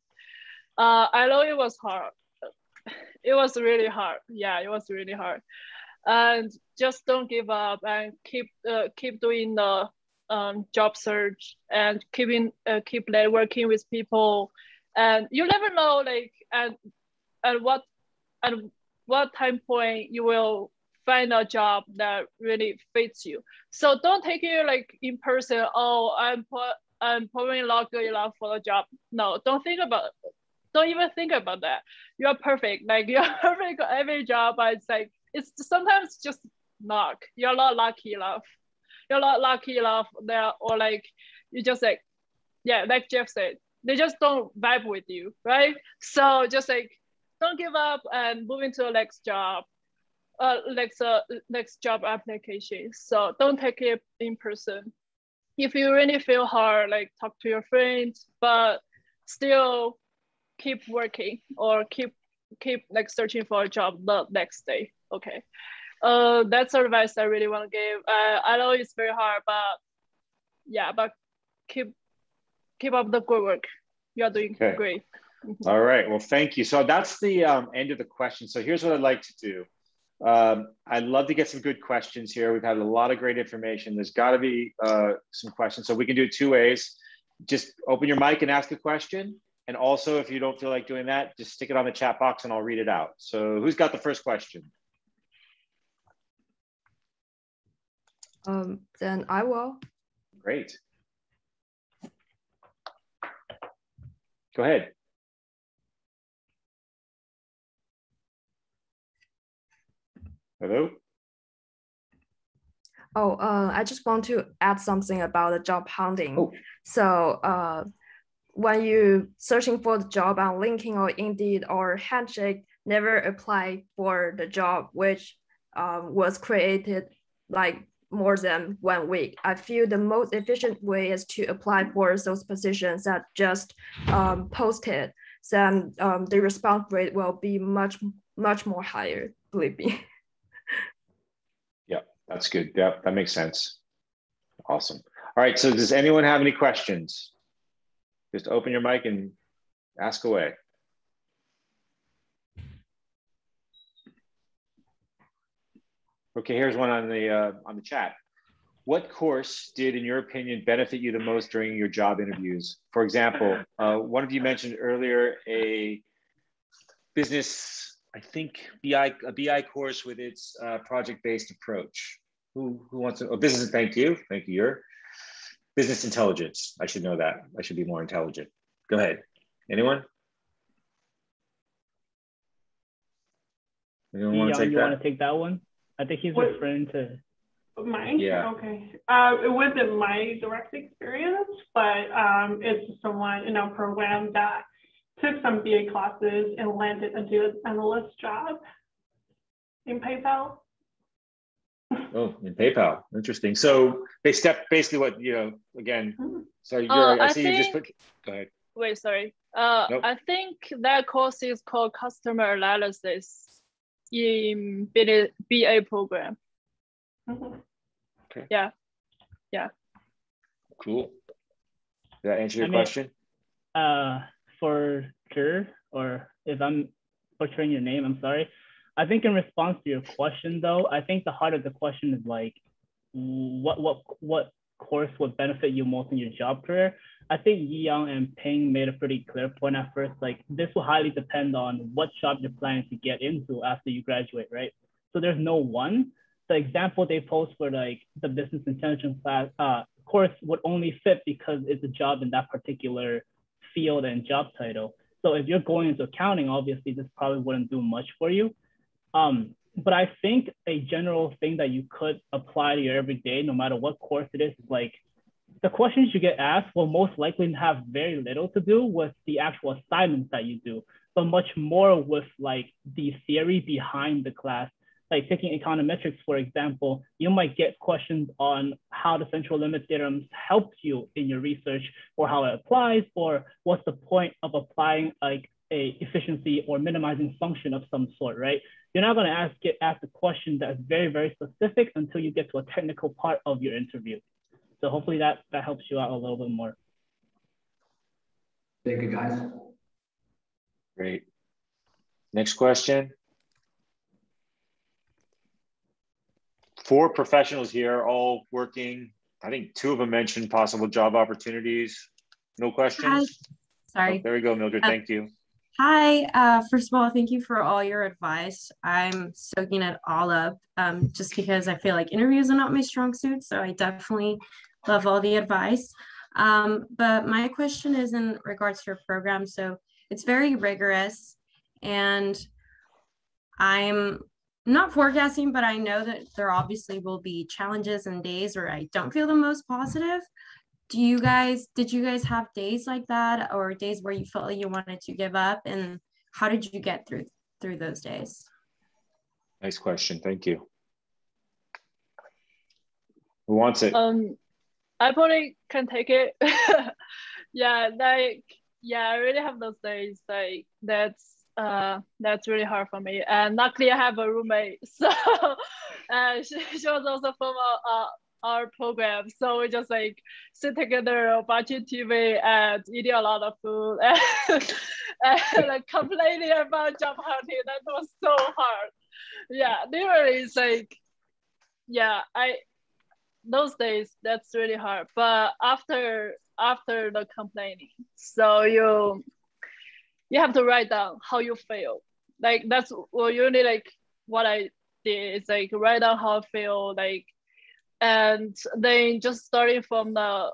C: Uh, I know it was hard. It was really hard. Yeah, it was really hard and just don't give up and keep uh, keep doing the um, job search and keeping uh, keep networking with people and you never know like at, at what at what time point you will find a job that really fits you so don't take it like in person oh i'm put i'm probably not good enough for the job no don't think about don't even think about that you're perfect like you're perfect for every job but it's like it's sometimes just luck. You're not lucky enough. You're not lucky enough there, or like you just like, yeah, like Jeff said, they just don't vibe with you, right? So just like don't give up and move into the next job, uh, next uh, next job application. So don't take it in person. If you really feel hard, like talk to your friends, but still keep working or keep keep like searching for a job the next day okay. Uh, that's advice I really want to give. Uh, I know it's very hard, but yeah, but keep keep up the good work. You are doing okay. great.
A: All right. Well, thank you. So that's the um, end of the question. So here's what I'd like to do. Um, I'd love to get some good questions here. We've had a lot of great information. There's got to be uh, some questions. So we can do it two ways. Just open your mic and ask a question. And also, if you don't feel like doing that, just stick it on the chat box and I'll read it out. So who's got the first question?
E: Um, then I will.
A: Great. Go ahead. Hello?
E: Oh, uh, I just want to add something about the job hunting. Oh. So uh, when you searching for the job on LinkedIn or Indeed or Handshake, never apply for the job which um, was created like more than one week. I feel the most efficient way is to apply for those positions that just um, posted. Then um, the response rate will be much, much more higher, believe me.
A: Yeah, that's good. Yeah, that makes sense. Awesome. All right, so does anyone have any questions? Just open your mic and ask away. Okay, here's one on the uh, on the chat. What course did, in your opinion, benefit you the most during your job interviews? For example, uh, one of you mentioned earlier a business, I think BI a BI course with its uh, project-based approach. Who who wants to? Oh, business. Thank you, thank you. Your business intelligence. I should know that. I should be more intelligent. Go ahead. Anyone?
B: Anyone want to take that? You want to take that one? I think he's what? referring to.
D: Mine?
A: Yeah.
D: Okay. Uh, it wasn't my direct experience, but um, it's someone in our program that took some BA classes and landed a data analyst job in PayPal.
A: Oh, in PayPal. Interesting. So they step basically what, you know, again,
D: Mhm.
A: sorry, you're,
C: Uh,
A: I
C: I
A: see you just put, go ahead.
C: Wait, sorry. Uh,
A: Nope.
C: I think that course is called customer analysis in BA, BA program.
D: Mhm.
A: Cool. Did that answer your
B: I mean-
A: question?
B: uh, for sure, or if I'm butchering your name, I'm sorry. I think in response to your question, though, I think the heart of the question is like, what what what course would benefit you most in your job career? I think Yi Yang and Ping made a pretty clear point at first. Like, this will highly depend on what job you're planning to get into after you graduate, right? So there's no one. The example they post for like the business intelligence class uh, course would only fit because it's a job in that particular field and job title. So if you're going into accounting, obviously this probably wouldn't do much for you. Um, but I think a general thing that you could apply to your everyday, no matter what course it is, is like the questions you get asked will most likely have very little to do with the actual assignments that you do, but much more with like the theory behind the class. Like taking econometrics, for example, you might get questions on how the central limit theorems helped you in your research or how it applies, or what's the point of applying like a efficiency or minimizing function of some sort, right? You're not gonna ask get asked a question that's very, very specific until you get to a technical part of your interview. So hopefully that, that helps you out a little bit more.
F: Thank you, guys.
A: Great. Next question. Four professionals here, all working. I think two of them mentioned possible job opportunities. No questions? Oh,
G: Sorry.
A: there we go, Mildred.
G: Uh,
A: Thank you.
G: Hi. Uh, first of all, thank you for all your advice. I'm soaking it all up um, just because I feel like interviews are not my strong suit. So I definitely love all the advice. Um, but my question is in regards to your program. So it's very rigorous and I'm not forecasting, but I know that there obviously will be challenges and days where I don't feel the most positive. Do you guys, did you guys have days like that or days where you felt like you wanted to give up? And how did you get through through those days?
A: Nice question. Thank you. Who wants it?
C: Um, I probably can take it. yeah, like yeah, I really have those days. Like that's uh that's really hard for me. And luckily I have a roommate, so uh, she, she was also from our, uh, our program. So we just like sit together, watching TV and eating a lot of food and, and like complaining about job hunting. That was so hard. Yeah, literally it's like yeah, I those days that's really hard. But after after the complaining so you you have to write down how you feel. Like that's well usually like what i did is like write down how i feel like and then just starting from the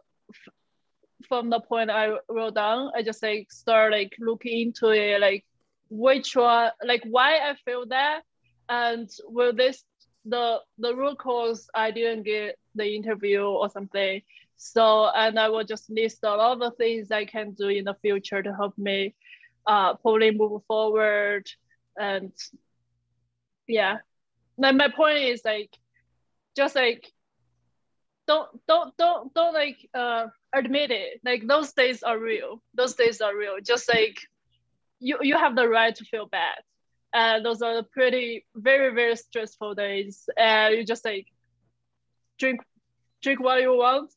C: from the point i wrote down i just like start like looking into it like which one like why i feel that and will this the the root cause I didn't get the interview or something. So and I will just list a lot of things I can do in the future to help me uh probably move forward and yeah. Like my point is like just like don't don't don't don't like uh admit it. Like those days are real. Those days are real. Just like you you have the right to feel bad and those are pretty very very stressful days. And you just like drink drink what you want.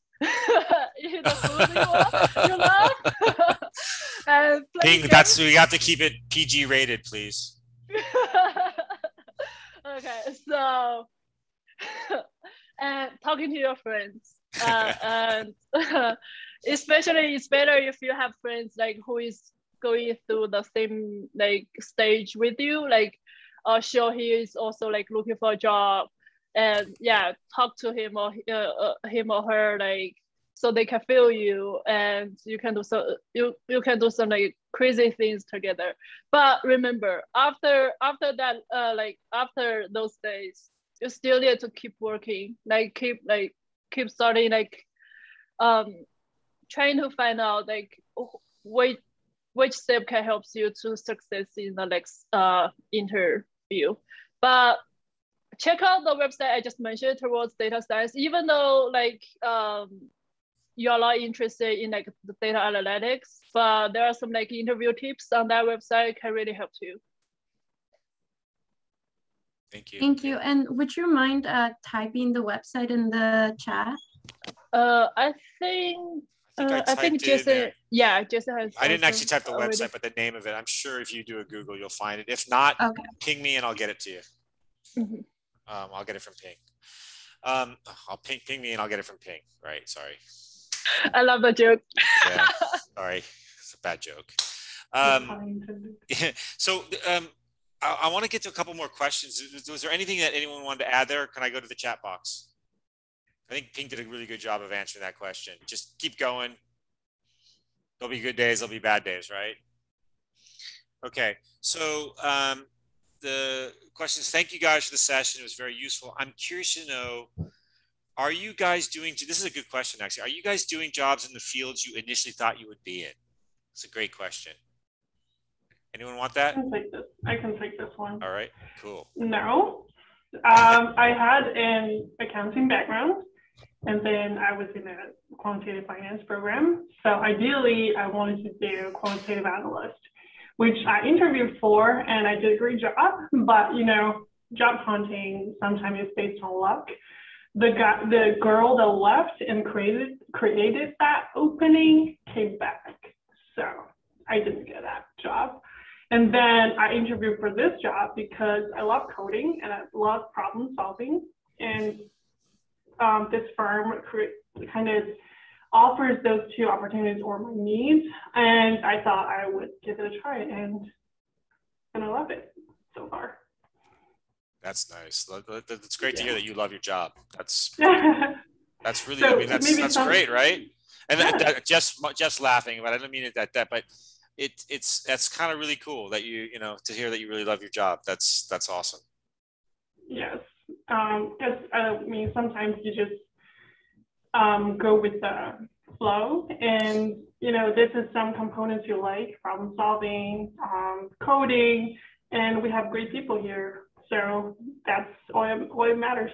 C: Eat the food you you love uh,
H: Ping, that's we have to keep it PG rated, please.
C: okay so and talking to your friends uh, and especially it's better if you have friends like who is going through the same like stage with you. Like uh sure he is also like looking for a job. And yeah talk to him or uh, uh, him or her like so they can feel you. And you can do so you you can do some like crazy things together. But remember after after that uh like after those days you still need to keep working, like keep like keep starting like um trying to find out like which which step can help you to success in the next uh interview. But check out the website I just mentioned towards data science, even though like um you're not interested in like the data analytics, but there are some like interview tips on that website can really help you.
A: Thank you.
G: Thank you. And would you mind uh, typing the website in the chat?
C: Uh, I think
A: I think I
C: uh, I think
A: typed it in
C: yeah, Jason has.
A: I didn't actually type the
C: already-
A: website, but the name of it. I'm sure if you do a Google, you'll find it. If not,
G: Okay.
A: ping me and I'll get it to you.
C: Mhm.
A: Um, I'll get it from Ping. Um, I'll ping ping me and I'll get it from Ping. Right? Sorry.
C: I love the joke.
A: Yeah. Sorry. It's a bad joke. Um, so um, I, I want to get to a couple more questions. Was there anything that anyone wanted to add there? Can I go to the chat box? I think Ping did a really good job of answering that question. Just keep going. There'll be good days, there'll be bad days, right? Okay, so um, the questions, thank you guys for the session. It was very useful. I'm curious to know, are you guys doing, this is a good question actually. Are you guys doing jobs in the fields you initially thought you would be in? It's a great question. Anyone want
D: I
A: that?
D: can take this. I can take this one.
A: All right, cool.
D: No. Um, I had an accounting background and then I was in a quantitative finance program. So ideally, I wanted to do quantitative analyst, which I interviewed for and I did a great job. But, you know, job hunting sometimes is based on luck. The guy, the girl that left and created created that opening came back. So I didn't get that job. And then I interviewed for this job because I love coding and I love problem solving. And um, this firm kind of offers those two opportunities or my needs. And I thought I would give it a try and and I love it so far.
A: That's nice. That- that- That's great to hear that you love your job. That's That's really,
D: So
A: I mean, that's that's
D: some-
A: great, right? And that,
D: Yeah.
A: that, Jeff's Jeff's laughing, but I don't mean it that that, but it it's that's kind of really cool that you you know to hear that you really love your job. That's that's awesome.
D: yes. Um, 'cause, I mean, sometimes you just um, go with the flow and, you know, this is some components you like, problem solving, um, coding, and we have great people here. So that's all it matters.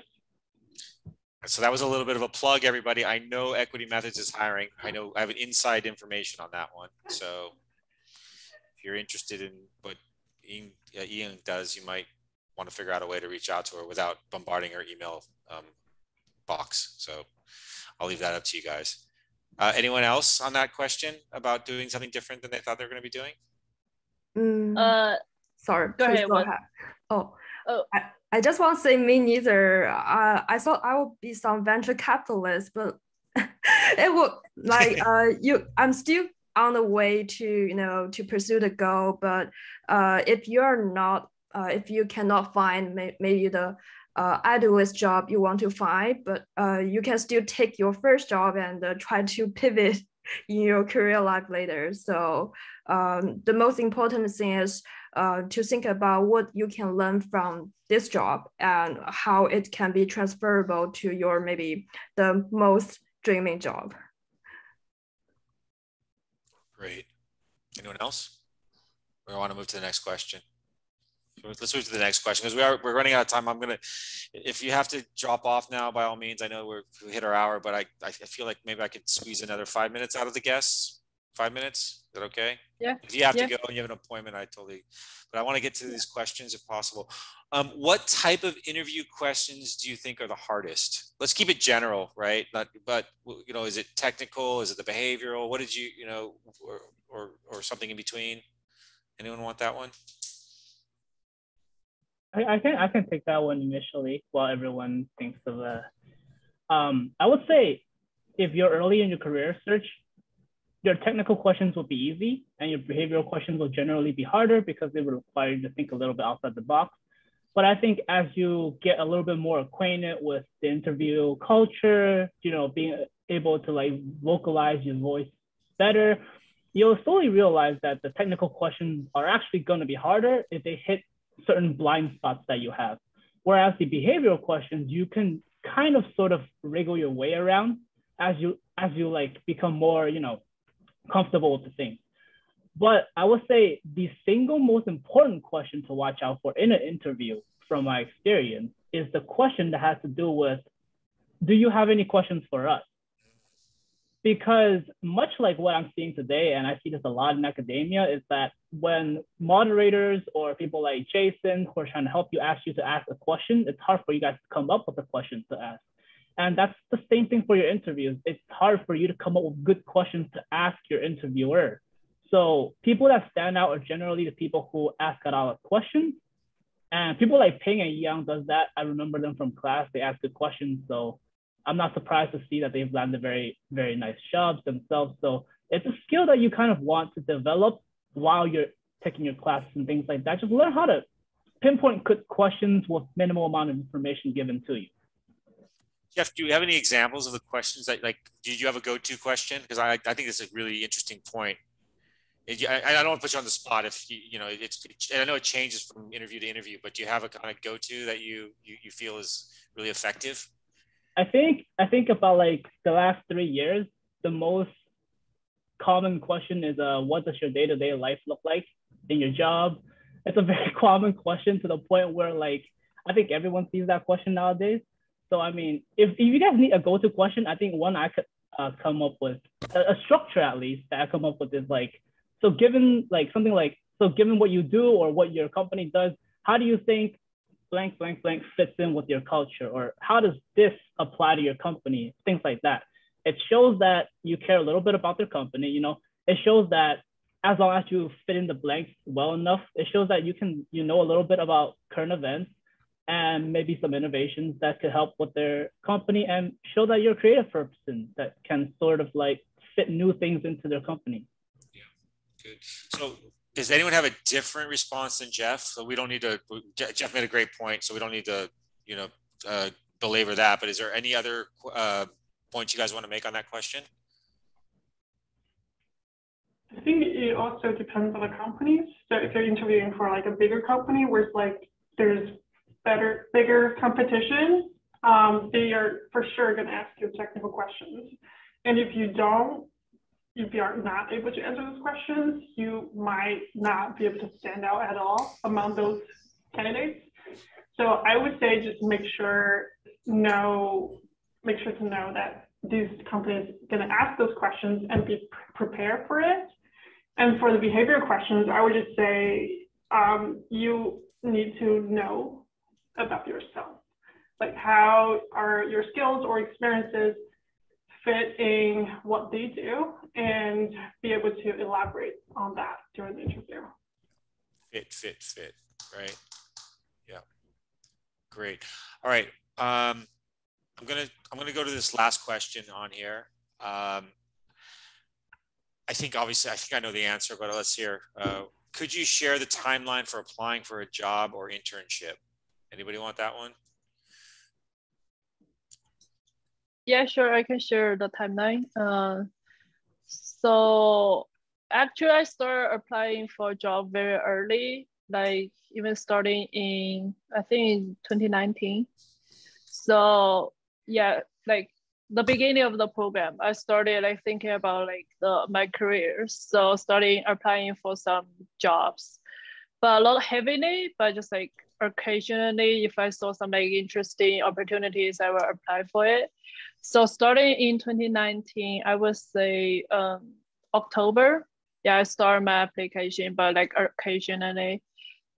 A: So that was a little bit of a plug, everybody. I know Equity Methods is hiring. I know I have an inside information on that one. So if you're interested in what Ian, uh, Ian does, you might want to figure out a way to reach out to her without bombarding her email um, box. So I'll leave that up to you guys. Uh, anyone else on that question about doing something different than they thought they were going to be doing?
E: Mm,
C: Uh,
E: sorry,
C: go ahead,
E: go ahead. Oh,
C: Oh.
E: I, I just want to say me neither. Uh, I thought I would be some venture capitalist, but it would like uh you. I'm still on the way to you know to pursue the goal, but uh if you're not uh if you cannot find may, maybe the uh, idealist job you want to find, but uh, you can still take your first job and uh, try to pivot in your career life later. So um, the most important thing is uh, to think about what you can learn from this job and how it can be transferable to your maybe the most dreaming job.
A: Great. Anyone else? We want to move to the next question. Let's move to the next question because we are we're running out of time. I'm gonna, if you have to drop off now, by all means. I know we're we hit our hour, but I I feel like maybe I could squeeze another five minutes out of the guests. Five minutes? Is that okay?
C: Yeah.
A: If you have
C: Yeah.
A: to go and you have an appointment, I totally. But I want to get to these questions if possible. Um, what type of interview questions do you think are the hardest? Let's keep it general, right? Not, but you know, is it technical? Is it the behavioral? What did you, you know, or or or something in between? Anyone want that one?
B: I, I can I can take that one initially while everyone thinks of a. Um, I would say if you're early in your career search, your technical questions will be easy, and your behavioral questions will generally be harder because they will require you to think a little bit outside the box. But I think as you get a little bit more acquainted with the interview culture, you know, being able to like vocalize your voice better, you'll slowly realize that the technical questions are actually going to be harder if they hit certain blind spots that you have. Whereas the behavioral questions, you can kind of sort of wriggle your way around as you as you like become more, you know, comfortable with the thing. But I would say the single most important question to watch out for in an interview, from my experience, is the question that has to do with, do you have any questions for us? Because much like what I'm seeing today, and I see this a lot in academia, is that when moderators or people like Jason who are trying to help you ask you to ask a question, it's hard for you guys to come up with a question to ask. And that's the same thing for your interviews. It's hard for you to come up with good questions to ask your interviewer. So people that stand out are generally the people who ask a lot of questions. And people like Ping and Yang does that. I remember them from class. They ask good questions. So I'm not surprised to see that they've landed very, very nice jobs themselves. So it's a skill that you kind of want to develop while you're taking your classes and things like that. Just learn how to pinpoint good questions with minimal amount of information given to you.
H: Jeff, do you have any examples of the questions that like, did you have a go-to question? Because I, I think it's a really interesting point. I, don't want to put you on the spot if you, you know, it's, and I know it changes from interview to interview, but do you have a kind of go-to that you, you, you feel is really effective?
B: I think, I think about like the last three years, the most common question is, uh, what does your day-to-day life look like in your job? It's a very common question to the point where like, I think everyone sees that question nowadays. So I mean, if, if you guys need a go-to question, I think one I could uh, come up with a, a, structure at least that I come up with is like, so given like something like, so given what you do or what your company does, how do you think blank blank blank fits in with your culture, or how does this apply to your company? Things like that. It shows that you care a little bit about their company. You know, it shows that as long as you fit in the blanks well enough, it shows that you can you know a little bit about current events and maybe some innovations that could help with their company and show that you're a creative person that can sort of like fit new things into their company.
H: Yeah, good. So does anyone have a different response than Jeff? So we don't need to, Jeff made a great point, so we don't need to, you know, uh, belabor that, but is there any other uh, points you guys want to make on that question?
D: I think it also depends on the companies. So if you're interviewing for like a bigger company where it's like there's better, bigger competition, um, they are for sure going to ask you technical questions. And if you don't, if you are not able to answer those questions, you might not be able to stand out at all among those candidates. So I would say just make sure know, make sure to know that these companies going to ask those questions and be prepared for it. And for the behavioral questions, I would just say um, you need to know about yourself. Like how are your skills or experiences fitting what they do and be able to elaborate on that during the interview.
H: Fit, fit, fit, right? Yeah. Great. All right. Um, I'm gonna I'm gonna go to this last question on here. Um, I think obviously I think I know the answer, but let's hear. Uh, could you share the timeline for applying for a job or internship? Anybody want that one?
C: Yeah, sure. I can share the timeline. Uh, so actually, I started applying for a job very early, like even starting in I think in 2019. So yeah, like the beginning of the program, I started like thinking about like the my career. So starting applying for some jobs, but a lot heavily, but just like occasionally, if I saw some like interesting opportunities, I will apply for it. So starting in 2019, I would say um, October, yeah, I start my application, but like occasionally.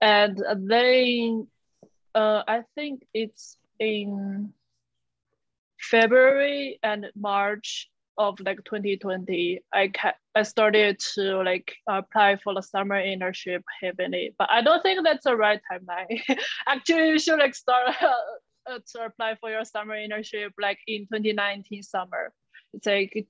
C: And then uh, I think it's in February and March of like 2020, I ca- I started to like apply for the summer internship heavily, but I don't think that's the right timeline. Actually, you should like start uh, to apply for your summer internship like in 2019 summer. It's like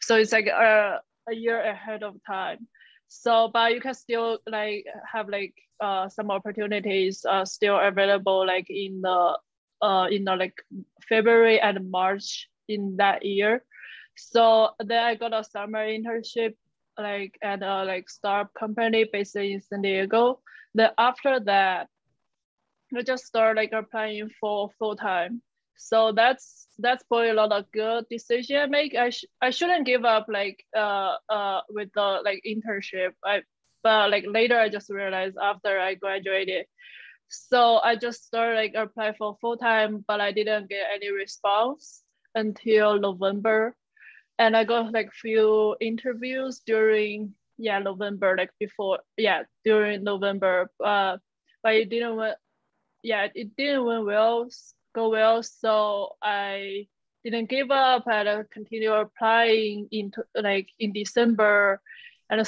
C: so it's like a, a year ahead of time. So, but you can still like have like uh, some opportunities uh, still available like in the uh, in the like February and March in that year. So then I got a summer internship like at a like startup company based in San Diego. Then after that, I just start like applying for full time. So that's that's probably a lot of good decision I make. I sh- I shouldn't give up like uh uh with the like internship. I but like later I just realized after I graduated. So I just started like apply for full time, but I didn't get any response until November, and I got like few interviews during yeah November like before yeah during November. Uh, but it didn't went yeah it didn't went well go well. So I didn't give up. I continue applying into like in December, and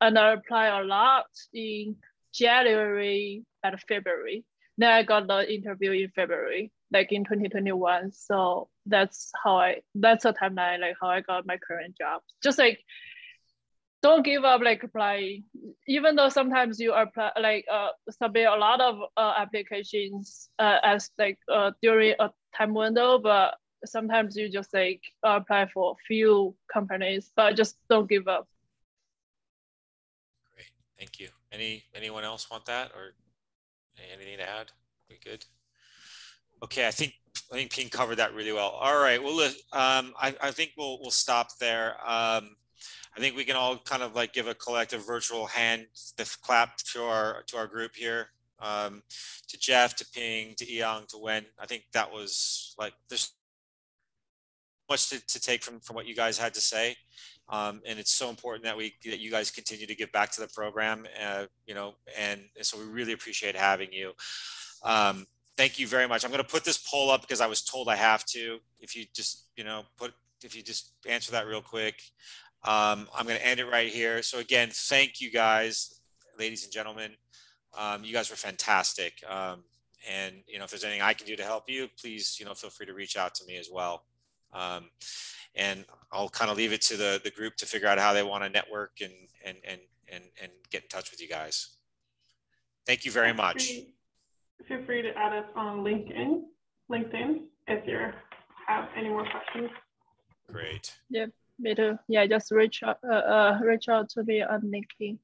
C: and I apply a lot in January and February. Then I got the interview in February, like in 2021. So that's how I that's a timeline like how I got my current job. Just like don't give up like applying even though sometimes you apply like uh, submit a lot of uh, applications uh, as like uh, during a time window but sometimes you just like apply for few companies but just don't give up.
A: Great. Thank you. Any anyone else want that or anything to add we good okay i think i think ping covered that really well all right well um i, I think we'll we'll stop there um I think we can all kind of like give a collective virtual hand the clap to our to our group here. Um, to Jeff, to Ping, to Eyang, to Wen. I think that was like there's much to, to take from from what you guys had to say. Um, and it's so important that we that you guys continue to give back to the program uh, you know and, so we really appreciate having you um, thank you very much i'm going to put this poll up because i was told i have to if you just you know put if you just answer that real quick um, I'm going to end it right here. So again, thank you guys, ladies and gentlemen. Um, you guys were fantastic. Um, and you know, if there's anything I can do to help you, please, you know, feel free to reach out to me as well. Um, and I'll kind of leave it to the the group to figure out how they want to network and and and and and get in touch with you guys. Thank you very much.
D: Feel free to add us on LinkedIn, LinkedIn if you have any more questions.
A: Great.
C: Yep me too. Yeah, just reach out, uh, uh, reach out to me on LinkedIn.